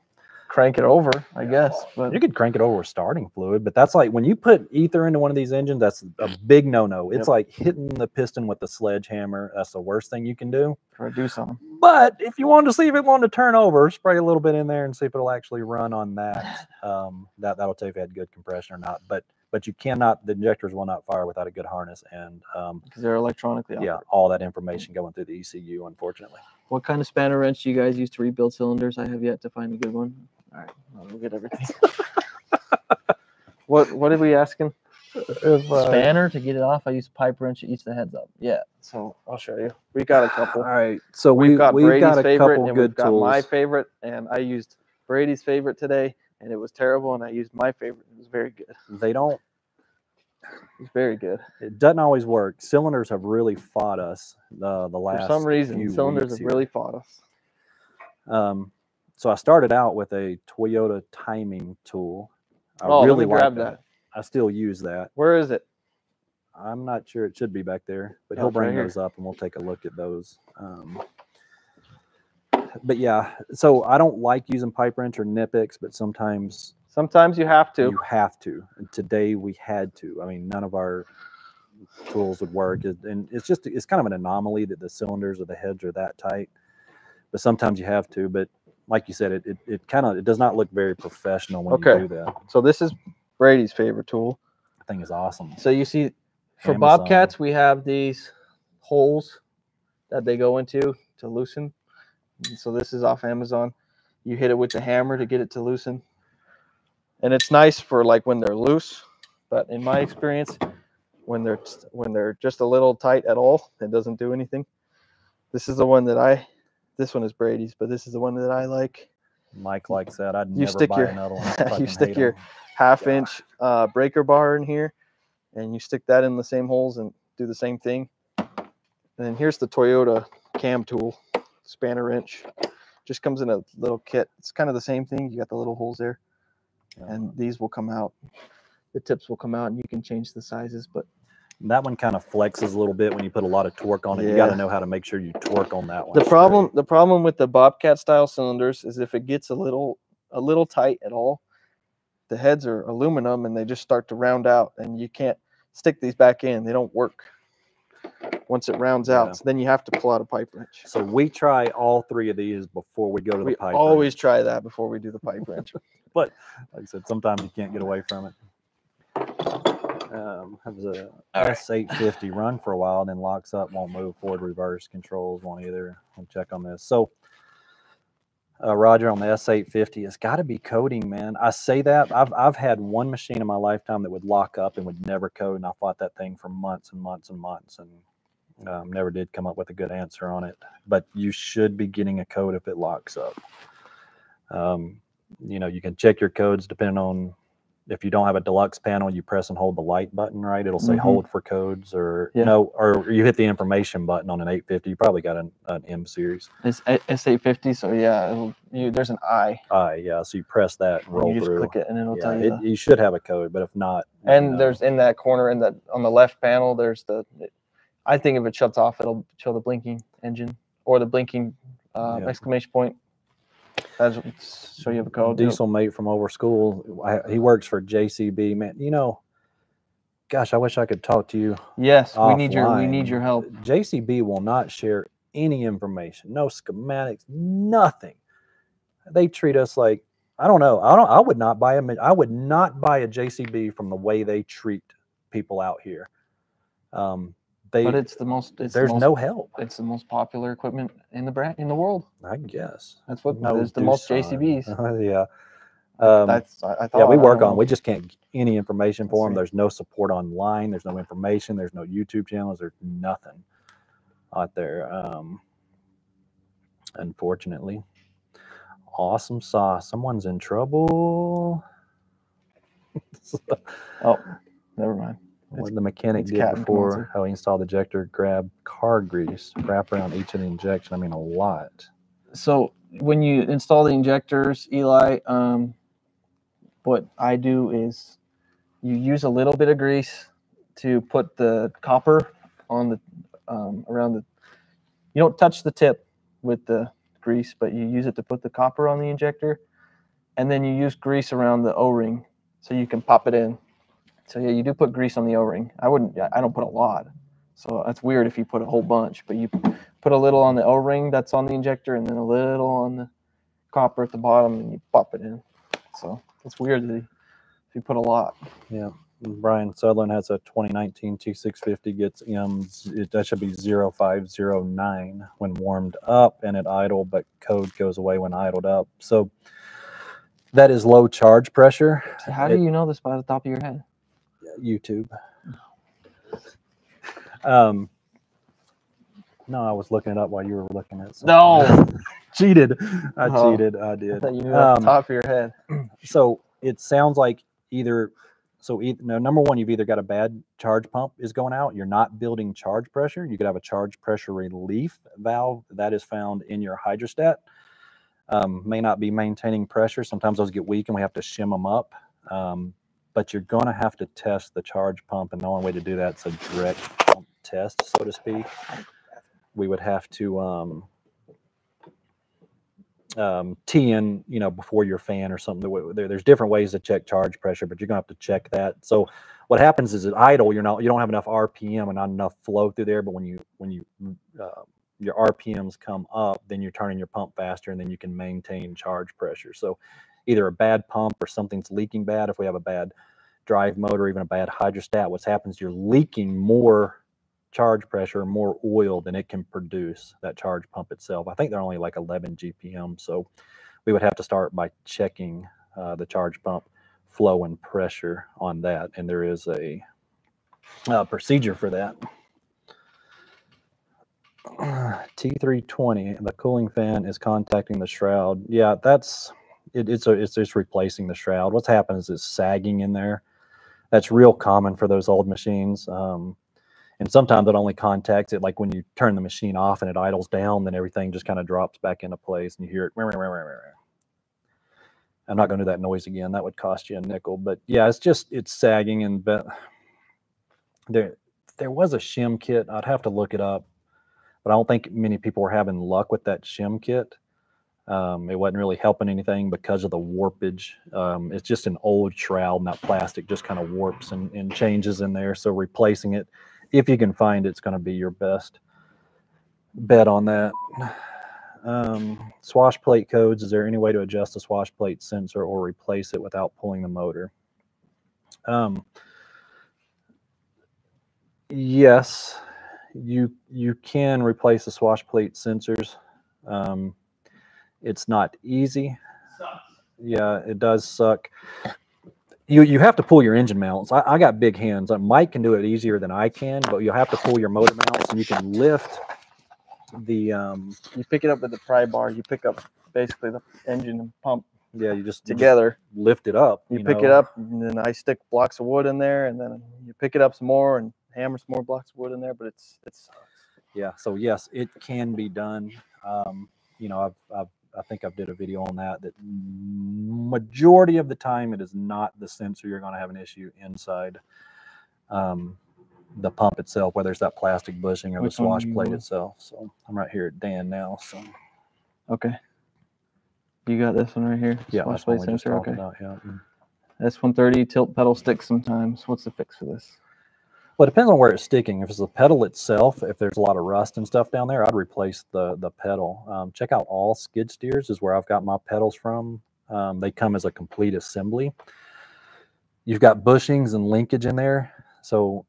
crank it over, I guess. But You could crank it over with starting fluid, but that's like when you put ether into one of these engines, that's a big no-no. It's Yep. like hitting the piston with a sledgehammer. That's the worst thing you can do. try to do something. But if you wanted to see if it wanted to turn over, spray a little bit in there and see if it'll actually run on that. Um, that that'll tell you if it had good compression or not. But but you cannot the injectors will not fire without a good harness and um, because they're electronically yeah, operated. all that information going through the ECU, unfortunately. What kind of spanner wrench do you guys use to rebuild cylinders? I have yet to find a good one. All right, well, we'll get everything. what what are we asking? If, uh, Spanner to get it off. I use a pipe wrench to each the heads up. Yeah, so I'll show you. We got a couple. all right, so We've we got we've Brady's got a favorite couple and good we've got tools. my favorite, and I used Brady's favorite today, and it was terrible. And I used my favorite. It was very good. They don't. It's very good. It doesn't always work. Cylinders have really fought us uh, the last. For some reason, few cylinders have here. really fought us. Um, so I started out with a Toyota timing tool. I oh, really like that. I still use that. Where is it? I'm not sure it should be back there, but Oh, he'll right bring here. those up and we'll take a look at those. Um, but yeah, so I don't like using pipe wrench or Knipex, but sometimes Sometimes you have to. you have to. And today we had to. I mean, none of our tools would work, and it's just it's kind of an anomaly that the cylinders or the heads are that tight. But sometimes you have to. But like you said, it it, it kind of it does not look very professional when Okay. you do that. So this is Brady's favorite tool. The thing is awesome. So you see, for Amazon. bobcats, we have these holes that they go into to loosen. And so this is off Amazon. You hit it with the hammer to get it to loosen, and it's nice for like when they're loose. But in my experience, when they're when they're just a little tight at all, it doesn't do anything. This is the one that I. This one is Brady's, but this is the one that I like. Mike likes that. I'd You never stick buy your- another one. You stick your 'em. half Yeah. inch uh, breaker bar in here and you stick that in the same holes and do the same thing. And then here's the Toyota cam tool, spanner wrench. Just comes in a little kit. It's kind of the same thing. You got the little holes there, and these will come out. The tips will come out, and you can change the sizes. But that one kind of flexes a little bit when you put a lot of torque on it. You got to know how to make sure you torque on that one. the problem, the problem with the Bobcat style cylinders is if it gets a little, a little tight at all, the heads are aluminum and they just start to round out, and you can't stick these back in. They don't work. Once it rounds Yeah. out, so then you have to pull out a pipe wrench. So we try all three of these before we go to We the pipe. always wrench. try that before we do the pipe wrench. But like I said, sometimes you can't get away from it. Um, it was a All right. S850 run for a while, and then locks up, won't move, forward, reverse controls won't either. I'll check on this. So, uh, Roger, on the S850, it's got to be coding, man. I say that I've I've had one machine in my lifetime that would lock up and would never code, and I fought that thing for months and months and months, and um, never did come up with a good answer on it. But you should be getting a code if it locks up. Um, you know, you can check your codes depending on if you don't have a deluxe panel, you press and hold the light button, right? It'll say Mhm. hold for codes or Yeah. no, or you hit the information button on an 850. You probably got an, an M series. It's S eight fifty, so yeah, it'll, you, there's an I. I yeah. So you press that and roll you just through. click it, and it'll Yeah, tell you. it, you should have a code, but if not, and know. there's in that corner, in that on the left panel, there's the. I think if it shuts off, it'll show the blinking engine or the blinking uh, Yeah. exclamation point. That's so you have a. It'll- diesel mate from over school. I, he works for JCB. Man, you know, gosh, I wish I could talk to you Yes, we need your we need your help. JCB will not share any information, no schematics, nothing. They treat us like I don't know. I don't. I would not buy a. I would not buy a JCB from the way they treat people out here. Um, they But it's the most. It's the there's most, no help. It's the most popular equipment in the brand in the world. I guess. That's what No there's the most Doosan. JCBs. yeah. Um, That's I, I thought. yeah, we work on. We just can't get any information for them. see. There's no support online. There's no information. There's no YouTube channels. There's nothing out there. Um, unfortunately, awesome sauce. Someone's in trouble. Oh, never mind. What the mechanic did before Commencer. how he installed the ejector, grab car grease, wrap around each of the injection. I mean, a lot. so when you install the injectors, Eli, um, what I do is you use a little bit of grease to put the copper on the um, around the. You don't touch the tip with the grease, but you use it to put the copper on the injector, and then you use grease around the O-ring so you can pop it in. So yeah, you do put grease on the O-ring. I wouldn't. I don't put a lot. So that's weird if you put a whole bunch, but you put a little on the O-ring that's on the injector, and then a little on the copper at the bottom, and you pop it in. So it's weird that if you put a lot. Yeah. Brian Sutherland has a 2019 T650 gets M. It, that should be 0509 when warmed up and at idle, but code goes away when idled up. So that is low charge pressure. So how do you know this by the top of your head? YouTube. Um, no, I was looking it up while you were looking at. something. No. cheated. I Oh, cheated. I I did. thought you knew Um, top of your head. so it sounds like either so either, no, number one you've either got a bad charge pump is going out you're not building charge pressure you could have a charge pressure relief valve that is found in your hydrostat um, may not be maintaining pressure sometimes those get weak and we have to shim them up um, but you're going to have to test the charge pump and the only way to do that is a direct pump test so to speak we would have to um, um, tee in, you know, before your fan or something. There- There, there's different ways to check charge pressure, but you're gonna have to check that. So what happens is at idle, you're not, you don't have enough RPM and not enough flow through there. But when you, when you, uh, your RPMs come up, then you're turning your pump faster, and then you can maintain charge pressure. So either a bad pump or something's leaking bad. If we have a bad drive motor, even a bad hydrostat, what's happens, you're leaking more charge pressure, more oil than it can produce, that charge pump itself. I think they're only like 11 GPM. So we would have to start by checking uh, the charge pump flow and pressure on that. And there is a uh, procedure for that. T320, the cooling fan is contacting the shroud. Yeah, that's it, it's a, it's just replacing the shroud. What's happened is it's sagging in there. That's real common for those old machines. Um, and sometimes it only contacts it like when you turn the machine off and it idles down, then everything just kind of drops back into place and you hear it. I'm not going to do that noise again. That would cost you a nickel. But yeah, it's just it's sagging and but there there was a shim kit. I'd have to look it up, but I don't think many people were having luck with that shim kit. Um, it wasn't really helping anything because of the warpage. Um, it's just an old shroud, and that plastic just kind of warps and, and changes in there. So replacing it, if you can find it, it's going to be your best bet on that. Um, swash plate codes. Is there any way to adjust the swash plate sensor or replace it without pulling the motor? Um, yes, you you can replace the swash plate sensors. It's not easy. Yeah, it does suck. You you have to pull your engine mounts. I, I got big hands. Uh, Mike can do it easier than I can, but you have to pull your motor mounts, and you can lift the um, You pick it up with the pry bar. You pick up basically the engine and pump yeah. You just you just together. lift it up. You, pick it up, and then I stick blocks of wood in there, and then you pick it up some more and hammer some more blocks of wood in there. But it's it's yeah so yes it can be done um, you know I've, I've i think i've did a video on that that majority of the time it is not the sensor you're going to have an issue inside um, the pump itself whether it's that plastic bushing or Which the swash plate itself so i'm right here at dan now so okay. You got this one right here. yeah Swash plate sensor. Okay. about yeah Mm. S130 tilt pedal sticks sometimes. What's the fix for this? Well, it depends on where it's sticking. If it's the pedal itself, if there's a lot of rust and stuff down there, I'd replace the the pedal. Um, check out all skid steers is where I've got my pedals from. Um, they come as a complete assembly. You've got bushings and linkage in there. So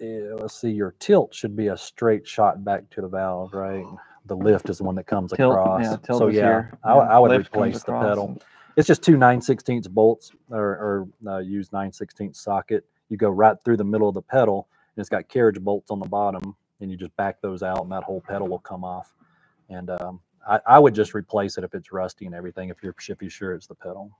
eh, let's see, your tilt should be a straight shot back to the valve, right? The lift is the one that comes Tilt, across. yeah, tilt so is yeah, here. I, yeah, I would replace the pedal it's just two 9 16 bolts or, or uh, use 9 16 socket you go right through the middle of the pedal and it's got carriage bolts on the bottom and you just back those out and that whole pedal will come off and um, I, I would just replace it if it's rusty and everything if you're if you're sure it's the pedal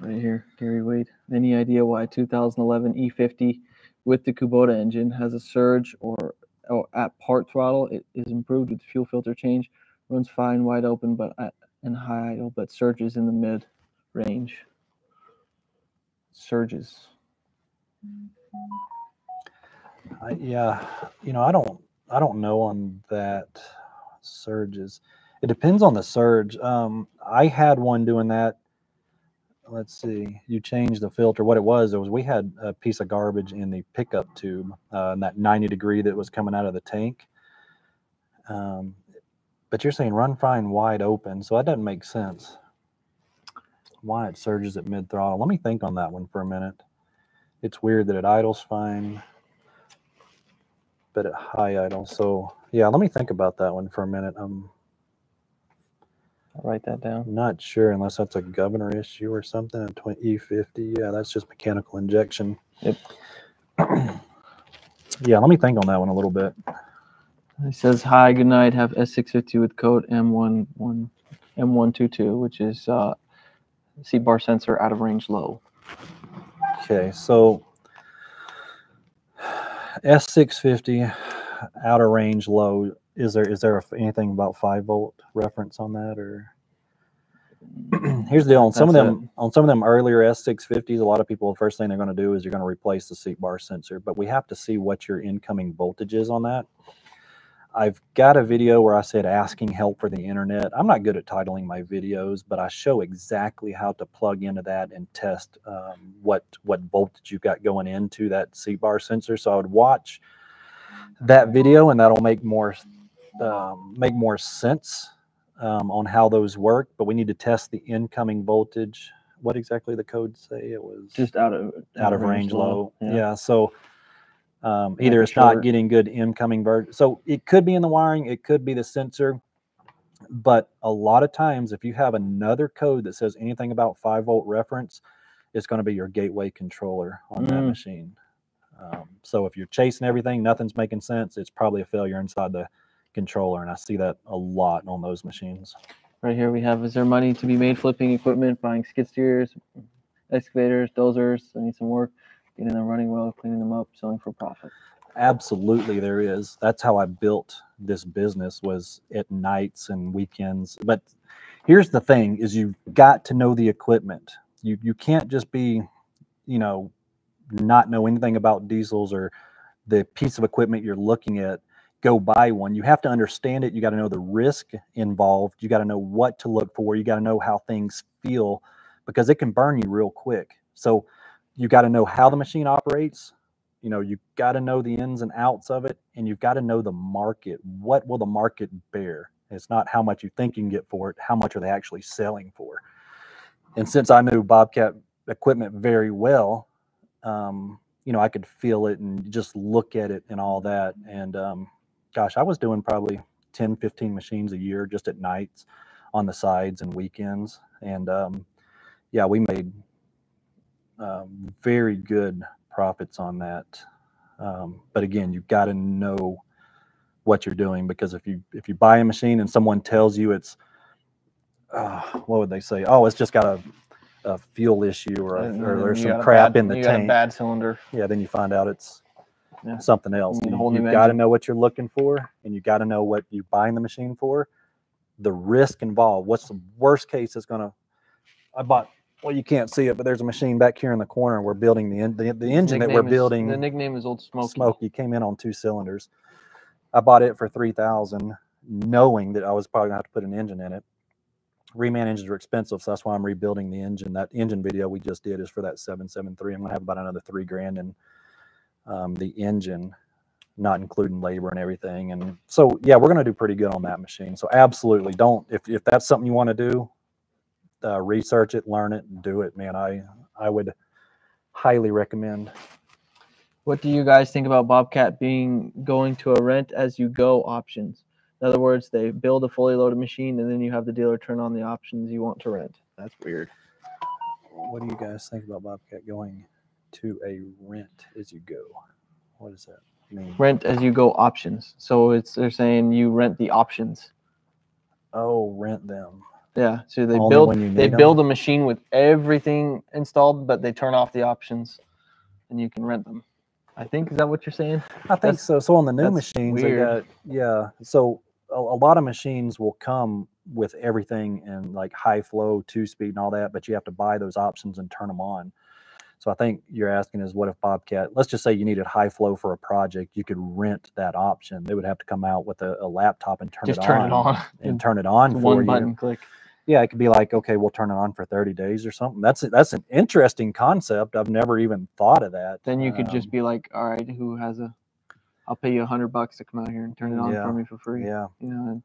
Right here, Gary Wade. Any idea why 2011 E50 with the Kubota engine has a surge or, or at part throttle? It is improved with fuel filter change. Runs fine, wide open, but at and high idle, but surges in the mid range. Surges. I, yeah, you know, I don't, I don't know on that surges. It depends on the surge. Um, I had one doing that. Let's see. You changed the filter. What it was, it was we had a piece of garbage in the pickup tube, uh, that 90 degree that was coming out of the tank. Um, but you're saying run fine wide open, so that doesn't make sense. Why it surges at mid throttle? Let me think on that one for a minute. It's weird that it idles fine, but at high idle. So yeah, let me think about that one for a minute. I'm I'll write that down. not sure unless that's a governor issue or something. A twen- E50, yeah, that's just mechanical injection. Yep. yeah, let me think on that one a little bit. It says, "Hi, good night. Have S650 with code M11 M122, which is uh, seat bar sensor out of range low." Okay, so S650 outer range low. Is there is there anything about five volt reference on that or? Here's the deal on some of That's them on some of them earlier S650s. A lot of people, the first thing they're going to do is you're going to replace the seat bar sensor, but we have to see what your incoming voltage is on that. I've got a video where I said asking help for the internet. I'm not good at titling my videos, but I show exactly how to plug into that and test um, what what voltage you've got going into that seat bar sensor. So I would watch that video, and that'll make more um, make more sense um, on how those work. But we need to test the incoming voltage. What exactly the code say? It was Just out of out of range low. Yeah. Yeah. so um, either it's not getting good incoming bird. So it could be in the wiring, it could be the sensor. But a lot of times, if you have another code that says anything about five volt reference, it's going to be your gateway controller on that Mm. machine. Um, so if you're chasing everything, nothing's making sense. It's probably a failure inside the controller, and I see that a lot on those machines. Right here we have: Is there money to be made flipping equipment, buying skid steers, excavators, dozers? I need some work, getting them running well, cleaning them up, selling for profit. absolutely there is. That's how i built this business was at nights and weekends. But here's the thing is you've got to know the equipment. You you can't just be you know not know anything about diesels or the piece of equipment you're looking at. Go buy one. You have to understand it. You got to know the risk involved. You got to know what to look for. You got to know how things feel because it can burn you real quick. So you got to know how the machine operates. You know you got to know the ins and outs of it and you've got to know the market. What will the market bear? It's not how much you think you can get for it how much are they actually selling for? And since i knew bobcat equipment very well um, you know i could feel it and just look at it and all that. And um, gosh i was doing probably 10 15 machines a year just at nights on the sides and weekends. And um, yeah we made um, very good profits on that. Um, but again, you've got to know what you're doing because if you if you buy a machine and someone tells you it's uh, what would they say? Oh, it's just got a, a fuel issue or, a, or there's some crap bad- in the you got a tank. bad cylinder. Yeah, then you find out it's Yeah. something else. You, have got to know what you're looking for, and you've got to know what you're buying the machine for. The risk involved. What's the worst case that's going to? I bought. Well, you can't see it, but there's a machine back here in the corner. We're building the the, the engine that we're is- building. The nickname is Old Smoky. Smoky came in on two cylinders. I bought it for three thousand, knowing that I was probably gonna have to put an engine in it. Reman engines are expensive, so that's why I'm rebuilding the engine. That engine video we just did is for that 773. I'm gonna have about another three grand in um, the engine, not including labor and everything. And so yeah, we're gonna do pretty good on that machine. So absolutely, don't if if that's something you want to do, uh, research it, learn it, and do it, man. I I would highly recommend. What do you guys think about Bobcat being going to a rent as you go options? In other words, they build a fully loaded machine and then you have the dealer turn on the options you want to rent. That's weird. What do you guys think about Bobcat going to a rent as you go? What does that mean? Rent as you go options. So it's they're saying you rent the options. Oh, rent them. Yeah. So they Only build when they need 'em? build a machine with everything installed, but they turn off the options and you can rent them. I think is that what you're saying? I think That's- so. So on the new machines, they weird. got yeah. So a, a lot of machines will come with everything in like high flow, two speed, and all that, but you have to buy those options and turn them on. So I think you're asking is what if Bobcat, let's just say you needed high flow for a project, you could rent that option. They would have to come out with a, a laptop and turn Just it turn on it on. and turn it on It's for one you. button click. Yeah, it could be like, okay, we'll turn it on for 30 days or something. That's that's an interesting concept. I've never even thought of that. Then you could just Um, be like, all right, who has a? I'll pay you a hundred bucks to come out here and turn it on Yeah. for me for free. yeah, You know, and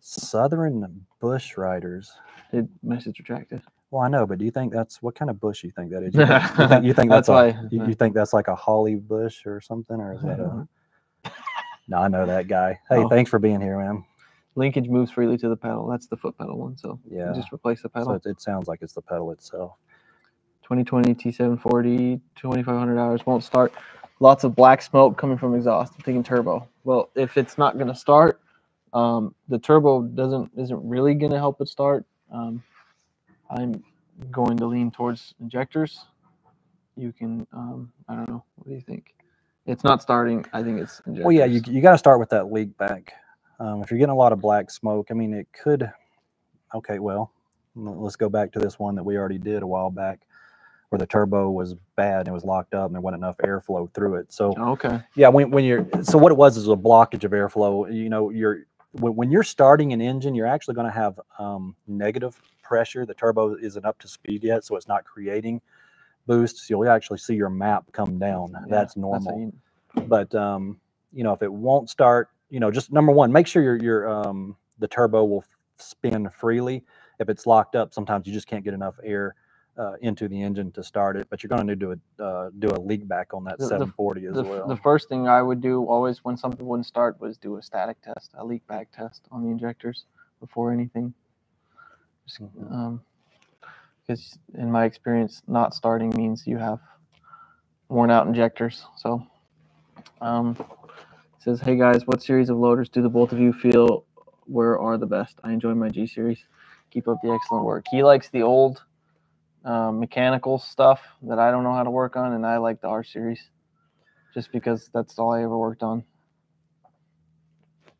Southern Bush Riders. did message retracted. Well, I know, but do you think that's what kind of bush you think that is? You think, you think, you think That's that's, a, why- you, you think that's like a holly bush or something, or is that a? No, I know that guy. Hey, Oh. thanks for being here, man. Linkage moves freely to the pedal. That's the foot pedal one. So Yeah. just replace the So pedal. it, it sounds like it's the pedal itself. 2020 T740, 2500 hours won't start. Lots of black smoke coming from exhaust. I'm thinking turbo. Well, if it's not going to start, um, the turbo doesn't isn't really going to help it start. Um, I'm going to lean towards injectors. You can, um, I don't know. What do you think? It's not starting. I think it's injectors. Well, yeah, you you got to start with that leak back. Um, if you're getting a lot of black smoke, I mean, it could. Okay, well, let's go back to this one that we already did a while back, where the turbo was bad and it was locked up and there wasn't enough airflow through it. So Okay. yeah, when when you're so what it was is a blockage of airflow. You know, you're when, when you're starting an engine, you're actually going to have um, negative pressure. The turbo isn't up to speed yet, so it's not creating boosts. You'll actually see your map come down. Yeah, That's normal you- but um, you know if it won't start you know just number one make sure your your um, the turbo will spin freely if it's locked up sometimes you just can't get enough air uh, into the engine to start it but you're going to need to do a uh, do a leak back on that The- the- 740 as the, f- well the first thing I would do always when something wouldn't start was do a static test, a leak back test on the injectors before anything. Mhm. Um, because in my experience, not starting means you have worn out injectors. So, um, says, "Hey guys, what series of loaders do the both of you feel were are the best? I enjoy my G series. Keep up the excellent work." He likes the old um, mechanical stuff that I don't know how to work on, and I like the R series, just because that's all I ever worked on.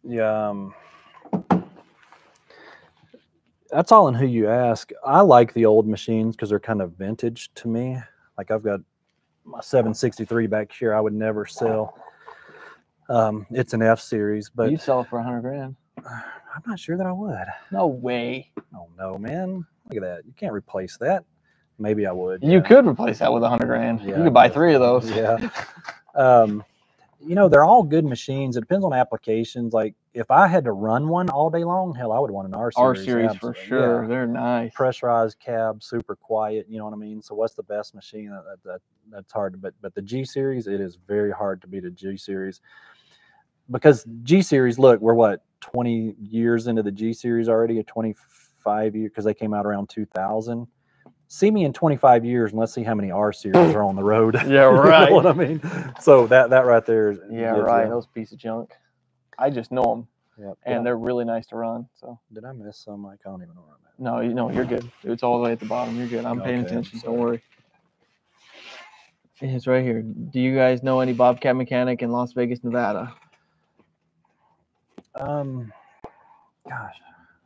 yeah um, that's all in who you ask i like the old machines because they're kind of vintage to me like i've got my 763 back here i would never sell um, it's an f series but You'd sell it for a hundred grand. I'm not sure that I would. No way. Oh no, man! Look at that. You can't replace that. Maybe I would. You yeah. could replace that with a hundred grand. Yeah, you could buy three of those. Yeah. Um, you know, they're all good machines. It depends on applications. Like if I had to run one all day long, hell, I would want an R series. R series for sure. Yeah. They're nice. Pressurized cab, super quiet. You know what I mean? So what's the best machine? That, that, that that's hard. But but the G series, it is very hard to beat a G series because G series. Look, we're what 20 years into the G series already, or 25 years because they came out around 2000. See me in 25 years and let's see how many R series are on the road. Yeah, You know right. what I mean? So that that right there. is- Yeah, gives right. you- Those piece of junk. I just know them, Yep. and Did, they're really nice to run. So did I miss some? I don't even know where I'm at. no, you know, you're good. It's all the way at the bottom. You're good. I'm paying attention. Don't worry. It's right here. Do you guys know any Bobcat mechanic in Las Vegas, Nevada? Um, gosh,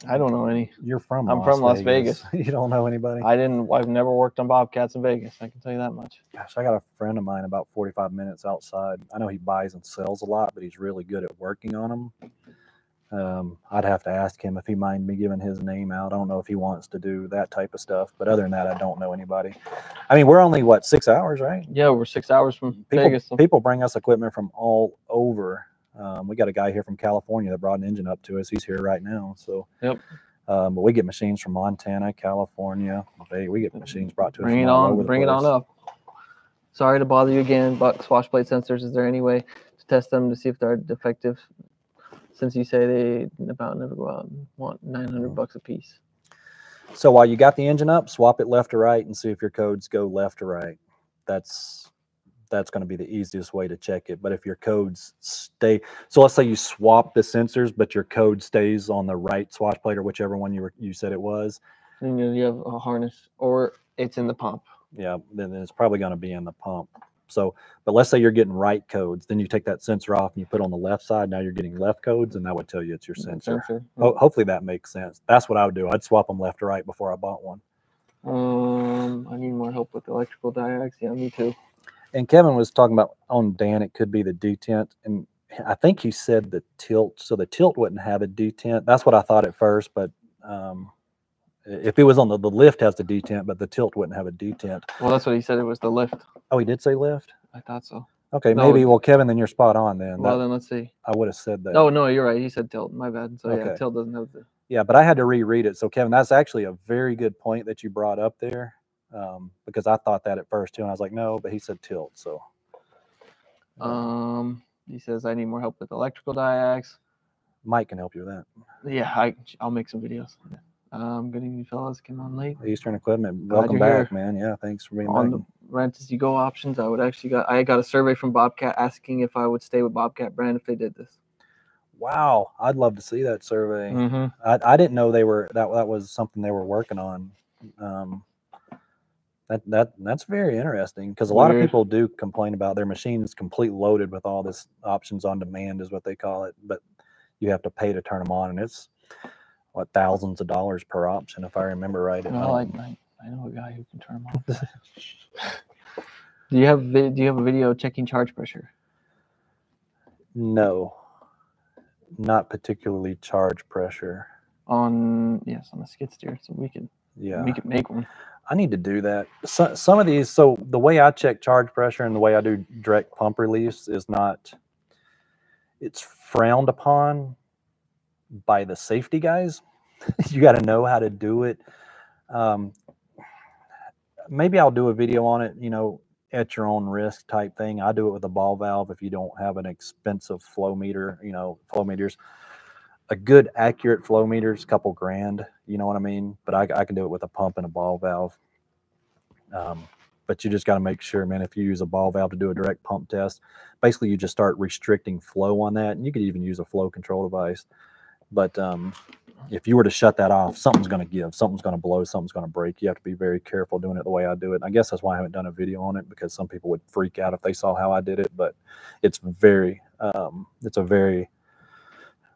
I don't know any. you're from. I'm from Las Vegas. you don't know anybody. I didn't. I've never worked on Bobcats in Vegas. I can tell you that much. Gosh, I got a friend of mine about 45 minutes outside. I know he buys and sells a lot, but he's really good at working on them. Um, I'd have to ask him if he mind me giving his name out. I don't know if he wants to do that type of stuff, but other than that, I don't know anybody. I mean, we're only what six hours, right? Yeah, we're six hours from People, Vegas. people bring us equipment from all over. Um, we got a guy here from California that brought an engine up to us. He's here right now. So, Yep. Um, but we get machines from Montana, California. They, we get machines brought to us. Bring it on. Bring it on up. Sorry to bother you again, but swash plate sensors. Is there any way to test them to see if they're defective? Since you say they about never go out and want nine hundred Mhm. bucks a piece. So while you got the engine up, swap it left to right and see if your codes go left to right. That's that's going to be the easiest way to check it. But if your codes stay, so let's say you swap the sensors, but your code stays on the right swash plate or whichever one you were you said it was, And you, have a harness, or it's in the pump. yeah, then it's probably going to be in the pump. So, but let's say you're getting right codes, then you take that sensor off and you put it on the left side. Now you're getting left codes, and that would tell you it's your sensor. sensor. Ho- hopefully that makes sense. That's what I would do. I'd swap them left to right before I bought one. Um, I need more help with electrical diags. Yeah, me too. And Kevin was talking about on Dan, it could be the detent, and I think he said the tilt. So the tilt wouldn't have a detent. That's what I thought at first, but um, if it was on the the lift has the detent, but the tilt wouldn't have a detent. Well, that's what he said. It was the lift. Oh, he did say lift. I thought so. Okay, No, maybe. Well, Kevin, then you're spot on. Then Well, That- then let's see. I would have said that. Oh no, you're right. He said tilt. My bad. So yeah, tilt doesn't have the. Yeah, but I had to reread it. So Kevin, that's actually a very good point that you brought up there, um, because I thought that at first too, and I was like, no, but he said tilt. So Um, he says I need more help with electrical diags. Mike can help you with that. Yeah, I I'll make some videos. Um, good evening, fellas. Came on late. Eastern Equipment, welcome you're here. back, man. Yeah, thanks for being on back. the rent as you go options, I would actually got I got a survey from Bobcat asking if I would stay with Bobcat brand if they did this. Wow, I'd love to see that survey. Mm-hmm. I, I didn't know they were that that was something they were working on. Um, that that that's very interesting because a lot of mm-hmm. people do complain about their machines completely loaded with all this options on demand is what they call it, but you have to pay to turn them on, and it's what thousands of dollars per option if I remember right. I. I, I know a guy who can turn them off. do you have Do you have a video checking charge pressure? no, not particularly charge pressure. On yes, on a skid steer, so we could Yeah, we could make one. I need to do that. So, some of these, so the way I check charge pressure and the way I do direct pump release is not, it's frowned upon by the safety guys. you got to know how to do it. Um, maybe I'll do a video on it, you know, at your own risk type thing. I do it with a ball valve if you don't have an expensive flow meter, you know, flow meters. A good accurate flow meter is a couple grand, you know what I mean? But I, I can do it with a pump and a ball valve. Um, but you just got to make sure, man, if you use a ball valve to do a direct pump test, basically you just start restricting flow on that. And you could even use a flow control device. But um, if you were to shut that off, something's going to give, something's going to blow, something's going to break. You have to be very careful doing it the way I do it. And I guess that's why I haven't done a video on it because some people would freak out if they saw how I did it. But it's very, um, it's a very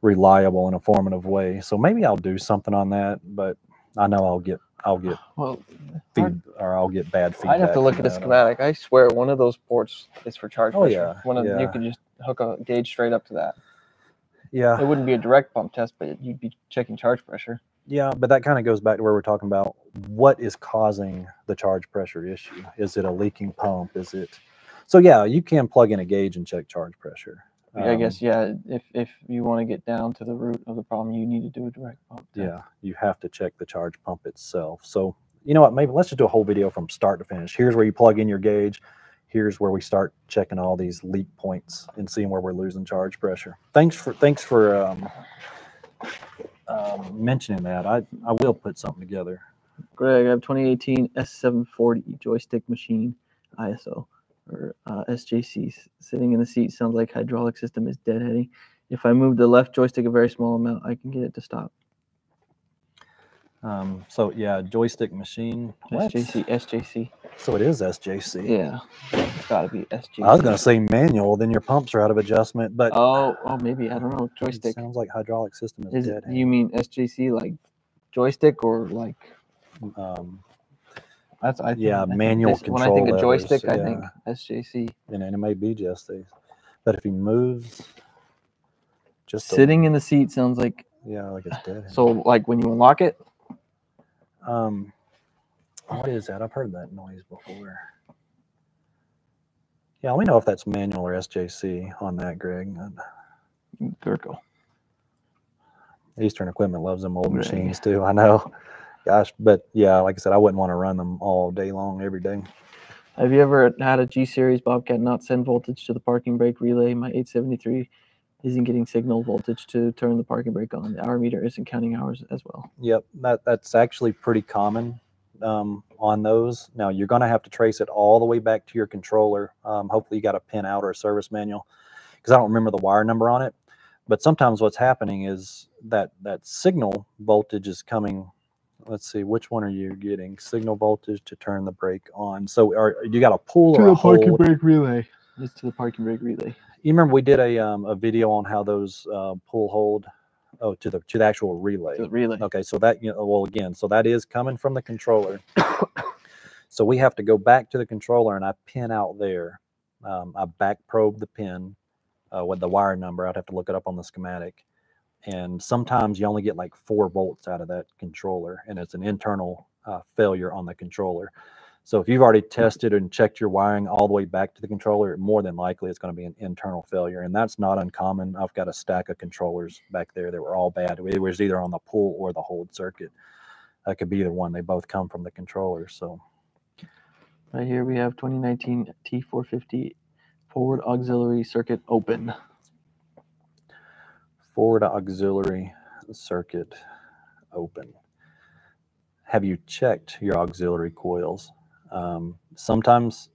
reliable and informative way. So maybe I'll do something on that. But I know I'll get, I'll get Well, feed or I'll get bad feedback. I'd have to look at a schematic. I swear one of those ports is for charge Oh, pressure. yeah, One of you yeah. could just hook a gauge straight up to that. Yeah, It wouldn't be a direct pump test, but you'd be checking charge pressure. yeah, but that kind of goes back to where we're talking about what is causing the charge pressure issue. Is it a leaking pump? Is it? So yeah, you can plug in a gauge and check charge pressure. I Um, guess yeah. If if you want to get down to the root of the problem, you need to do a direct pump. test. Yeah, you have to check the charge pump itself. So you know what? Maybe let's just do a whole video from start to finish. Here's where you plug in your gauge. Here's where we start checking all these leak points and seeing where we're losing charge pressure. Thanks for thanks for um, um, mentioning that. I I will put something together. Greg, I have 2018 S740 joystick machine ISO or uh, SJC sitting in the seat. Sounds like hydraulic system is deadheading. If I move the left joystick a very small amount, I can get it to stop. Um, so yeah, joystick machine. What? SJC, SJC. So it is SJC. Yeah, it's got to be SJC. I was gonna say manual, then your pumps are out of adjustment, but Oh, oh, maybe I don't know. Joystick. sounds like hydraulic system is, Is dead. it, you mean SJC like joystick or like um, that's I think, Yeah, I think manual this- When I think of control joystick, I think SJC. and, and it may be just these. But if he moves, just a- Sitting in the seat sounds like yeah, like it's dead. so like when you unlock it. um, what is that? I've heard that noise before. Yeah, let me know if that's manual or SJC on that, Greg. Uh, Gurko. Eastern Equipment loves them old Greg. machines too. I know. Gosh, but yeah, like I said, I wouldn't want to run them all day long, every day. Have you ever had a G series Bobcat not send voltage to the parking brake relay? My 873 isn't getting signal voltage to turn the parking brake on. The hour meter isn't counting hours as well. Yep, that that's actually pretty common um, on those. Now you're going to have to trace it all the way back to your controller. Um, hopefully, you got a pin out or a service manual, because I don't remember the wire number on it. But sometimes what's happening is that that signal voltage is coming. Let's see, which one are you getting? Signal voltage to turn the brake on. So are you got a pull or a hold? brake relay. It's to the parking brake relay. You remember we did a um, a video on how those uh, pull hold Oh, to the to the actual relay. to the relay. Okay, so that you know, well, again, so that is coming from the controller. so we have to go back to the controller, and I pin out there. Um, I back probe the pin uh, with the wire number. I'd have to look it up on the schematic. And sometimes you only get like four volts out of that controller, and it's an internal uh, failure on the controller. So if you've already tested and checked your wiring all the way back to the controller, more than likely it's going to be an internal failure, and that's not uncommon. I've got a stack of controllers back there that were all bad. It was either on the pull or the hold circuit. That could be either one. They both come from the controller. So Right here we have 2019 T450 forward auxiliary circuit open. Forward auxiliary circuit open. Have you checked your auxiliary coils? Um, sometimes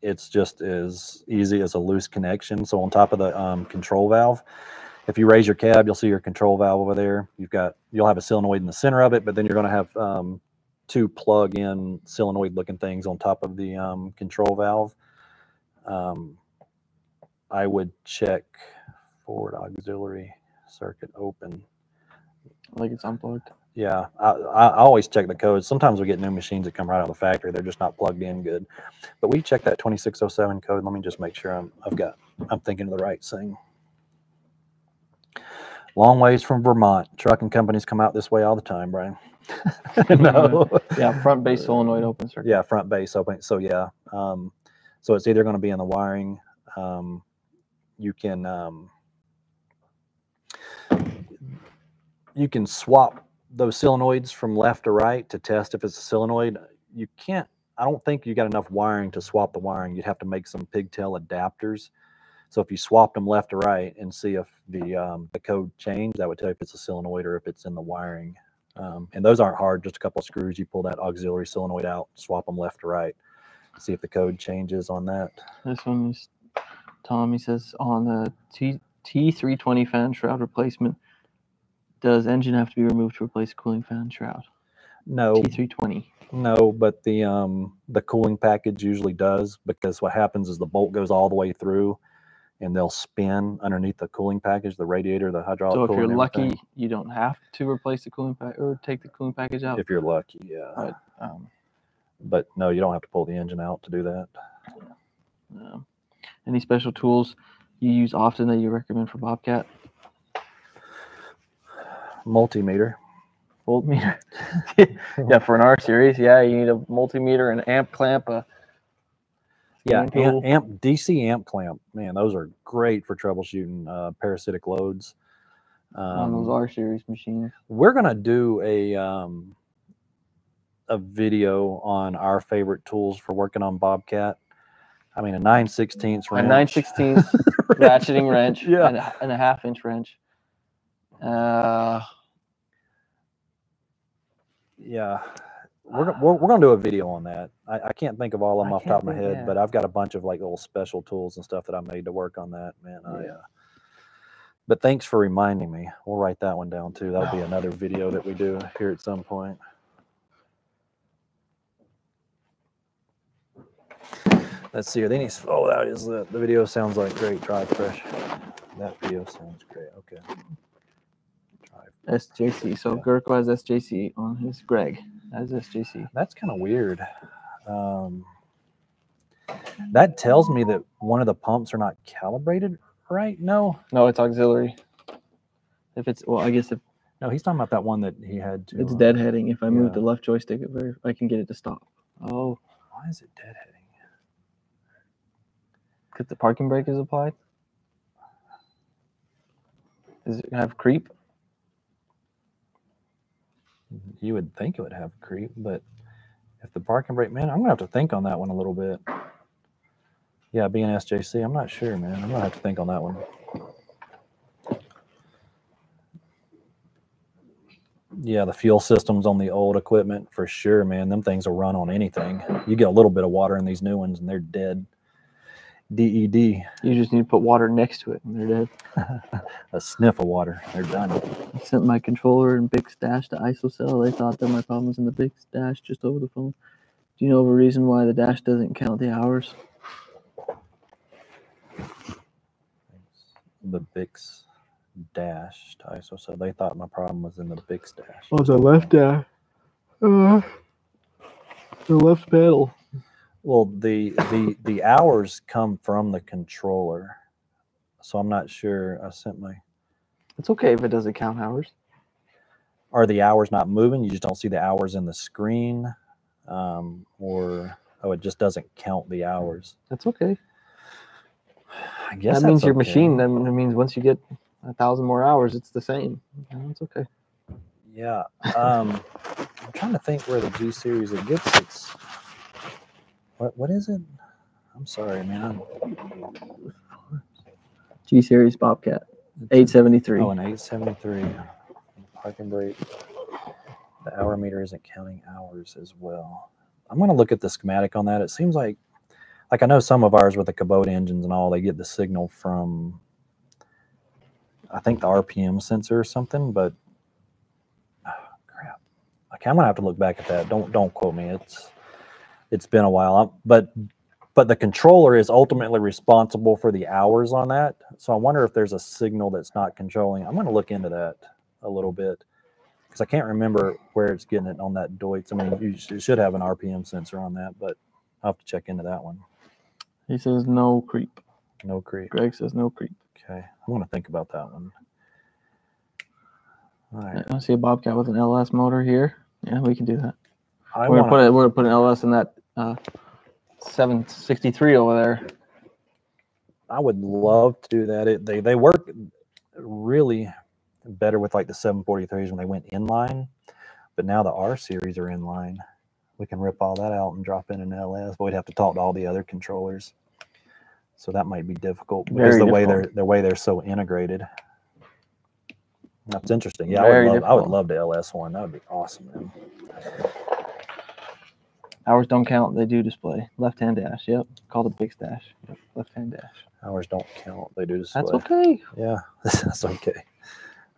it's just as easy as a loose connection. So on top of the um, control valve, if you raise your cab, you'll see your control valve over there. You've got you'll have a solenoid in the center of it, but then you're going to have um, two plug-in solenoid-looking things on top of the um, control valve. Um, I would check forward auxiliary circuit open. Like it's unplugged. Yeah, I, I always check the codes. Sometimes we get new machines that come right out of the factory. They're just not plugged in good. But we check that 2607 code. Let me just make sure I'm, I've got, I'm thinking of the right thing. Long ways from Vermont. Trucking companies come out this way all the time, Brian. no. Yeah, front base solenoid open circuit. Yeah, front base open. So yeah, um, so it's either going to be in the wiring. Um, you can um, you can swap those solenoids from left to right to test if it's a solenoid. You can't. I don't think you got enough wiring to swap the wiring. You'd have to make some pigtail adapters. So if you swapped them left to right and see if the um, the code changed, that would tell you if it's a solenoid or if it's in the wiring. Um, and those aren't hard, just a couple screws. You pull that auxiliary solenoid out, swap them left to right, see if the code changes on that. This one is Tommy says on the T T320 fan shroud replacement, does engine have to be removed to replace cooling fan shroud? No, T320. no, but the um, the cooling package usually does because what happens is the bolt goes all the way through, and they'll spin underneath the cooling package, the radiator, the hydraulic. So if you're lucky, you don't have to replace the cooling pack or take the cooling package out. if you're lucky, yeah. Right. Um, But no, you don't have to pull the engine out to do that. um, any special tools you use often that you recommend for Bobcat? Multimeter. Voltmeter. yeah, for an R series, yeah, you need a multimeter, an amp clamp, a Yeah, amp, amp DC amp clamp. Man, those are great for troubleshooting uh, parasitic loads. on those Um, R series machines. we're gonna do a um, a video on our favorite tools for working on Bobcat. I mean, a nine sixteenths wrench, A 9 16 ratcheting wrench Yeah. and, a, and a half inch wrench. Uh, Yeah, we're, we're we're gonna do a video on that. I, I can't think of all of them I off the top of my head, yeah. but I've got a bunch of like little special tools and stuff that I made to work on that. Man, I. Yeah. Uh, but thanks for reminding me. We'll write that one down too. That'll be another video that we do here at some point. Let's see here. They need. Oh, that is the, the video sounds like great. Drive fresh. That video sounds great. Okay. SJC. So Yeah. Gurko has SJC on his Greg has SJC. That's kind of weird. Um, that tells me that one of the pumps are not calibrated right. No, No, it's auxiliary. If it's well, I guess if no, he's talking about that one that he had to. it's uh, deadheading, if I move yeah. the left joystick, I can get it to stop. Oh, Why is it deadheading? because the parking brake is applied. Does it have creep? You would think it would have creep, but if the parking brake, man, I'm gonna have to think on that one a little bit. Yeah, being SJC, I'm not sure, man. I'm gonna have to think on that one. Yeah, the fuel systems on the old equipment for sure, man. Them things will run on anything. You get a little bit of water in these new ones, and they're dead. DED, You just need to put water next to it, and they're dead. a sniff of water, they're done. I sent my controller and big stash to ISOCELL. They thought that my problem was in the big stash just over the phone. Do you know of a reason why the dash doesn't count the hours? The Bix dash, Tyso. So they thought my problem was in the big stash. Oh, the left dash. Uh, the left pedal. Well, the the the hours come from the controller, so I'm not sure. I sent my. It's okay if it doesn't count hours. Are the hours not moving? You just don't see the hours in the screen, um, or oh, it just doesn't count the hours. That's okay. I guess that means your okay. machine. Then it means once you get a thousand more hours, it's the same. That's okay. Yeah. Um, I'm trying to think where the G series it gets its. What what is it? I'm sorry, man. G series Bobcat, eight seventy three. Oh, an 873 parking brake. The hour meter isn't counting hours as well. I'm going to look at the schematic on that. It seems like, like I know some of ours with the Kubota engines and all, they get the signal from, I think the RPM sensor or something. But ah, crap, okay, I'm going to have to look back at that. Don't don't quote me. It's it's been a while. But but the controller is ultimately responsible for the hours on that. So I wonder if there's a signal that's not controlling. I'm going to look into that a little bit because I can't remember where it's getting it on that Deutz. I mean, you, sh- you should have an RPM sensor on that, but I'll have to check into that one. He says no creep. No creep. Greg says no creep. Okay, I want to think about that one. All right, I see a Bobcat with an LS motor here. Yeah, we can do that. I we're want gonna put it. We're gonna put an LS in that uh, 763 over there. I would love to do that. It, they they work really better with like the 743s when they went inline, but now the R series are inline. We can rip all that out and drop in an LS, but we'd have to talk to all the other controllers. So that might be difficult because Very the way they're the way they're so integrated. That's interesting. Yeah, I would love I would love the LS one. That would be awesome, man. Hours don't count. They do display. Left hand dash. Yep. Called a big stash. Yep. Left hand dash. Hours don't count. They do display. That's okay. Yeah, that's okay.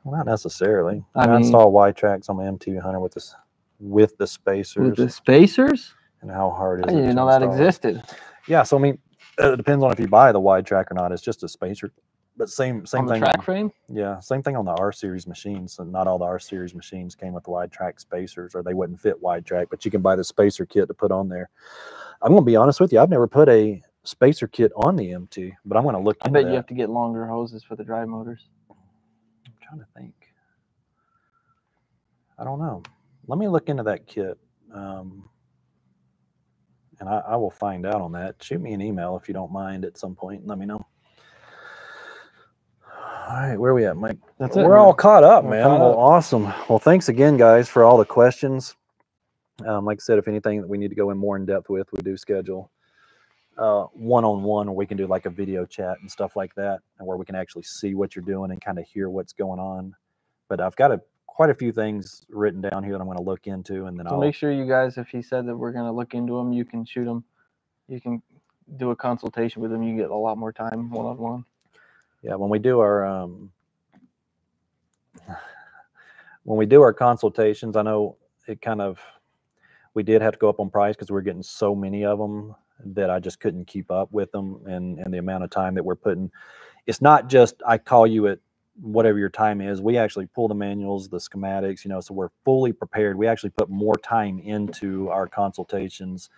Well, not necessarily. I I, mean- install Y tracks on my MT Hunter with this with the spacers With the spacers, and how hard is I it didn't to know that install. existed. Yeah, so I mean, uh, it depends on if you buy the wide track or not. It's just a spacer, but same same on the thing. track on- frame. yeah, same thing on the R series machines. So not all the R series machines came with wide track spacers, or they wouldn't fit wide track. But you can buy the spacer kit to put on there. I'm gonna be honest with you. I've never put a spacer kit on the MT, but I'm gonna look. I bet that. you have to get longer hoses for the drive motors. I'm trying to think. I don't know. Let me look into that kit. Um, and I, I will find out on that. Shoot me an email if you don't mind at some point and let me know. All right, where are we at, Mike? That's it. We're all caught up, We're man. caught well, up. awesome. Well, thanks again, guys, for all the questions. Um, like I said, if anything that we need to go in more in depth with, we do schedule uh, one-on-one, or we can do like a video chat and stuff like that, and where we can actually see what you're doing and kind of hear what's going on. But I've got a quite a few things written down here that I'm going to look into, and then So I'll make sure you guys, if he said that we're gonna look into them, you can shoot them. You can do a consultation with them. You get a lot more time one on one. Yeah, when we do our um, when we do our consultations, I know it kind of we did have to go up on price because we are getting so many of them that I just couldn't keep up with them and and the amount of time that we're putting. It's not just I call you at whatever your time is. We actually pull the manuals, the schematics, you know, so we're fully prepared. We actually put more time into our consultations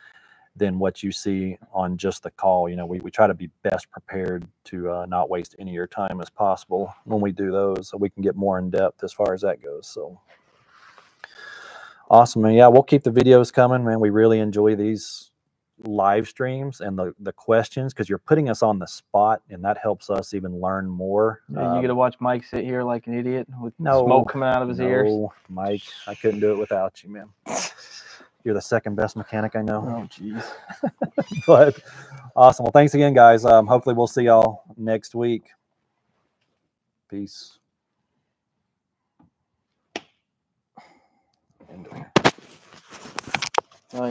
than what you see on just the call. You know, we, we try to be best prepared to uh, not waste any of your time as possible when we do those, so we can get more in depth as far as that goes. So awesome, man. Yeah, we'll keep the videos coming, man. We really enjoy these live streams and the the questions because you're putting us on the spot, and that helps us even learn more. And you get to watch Mike sit here like an idiot with no, smoke coming out of his ears. Mike, I couldn't do it without you, man. You're the second best mechanic I know. Oh, jeez. but awesome. Well, thanks again, guys. Um, hopefully, we'll see y'all next week. Peace. Nice.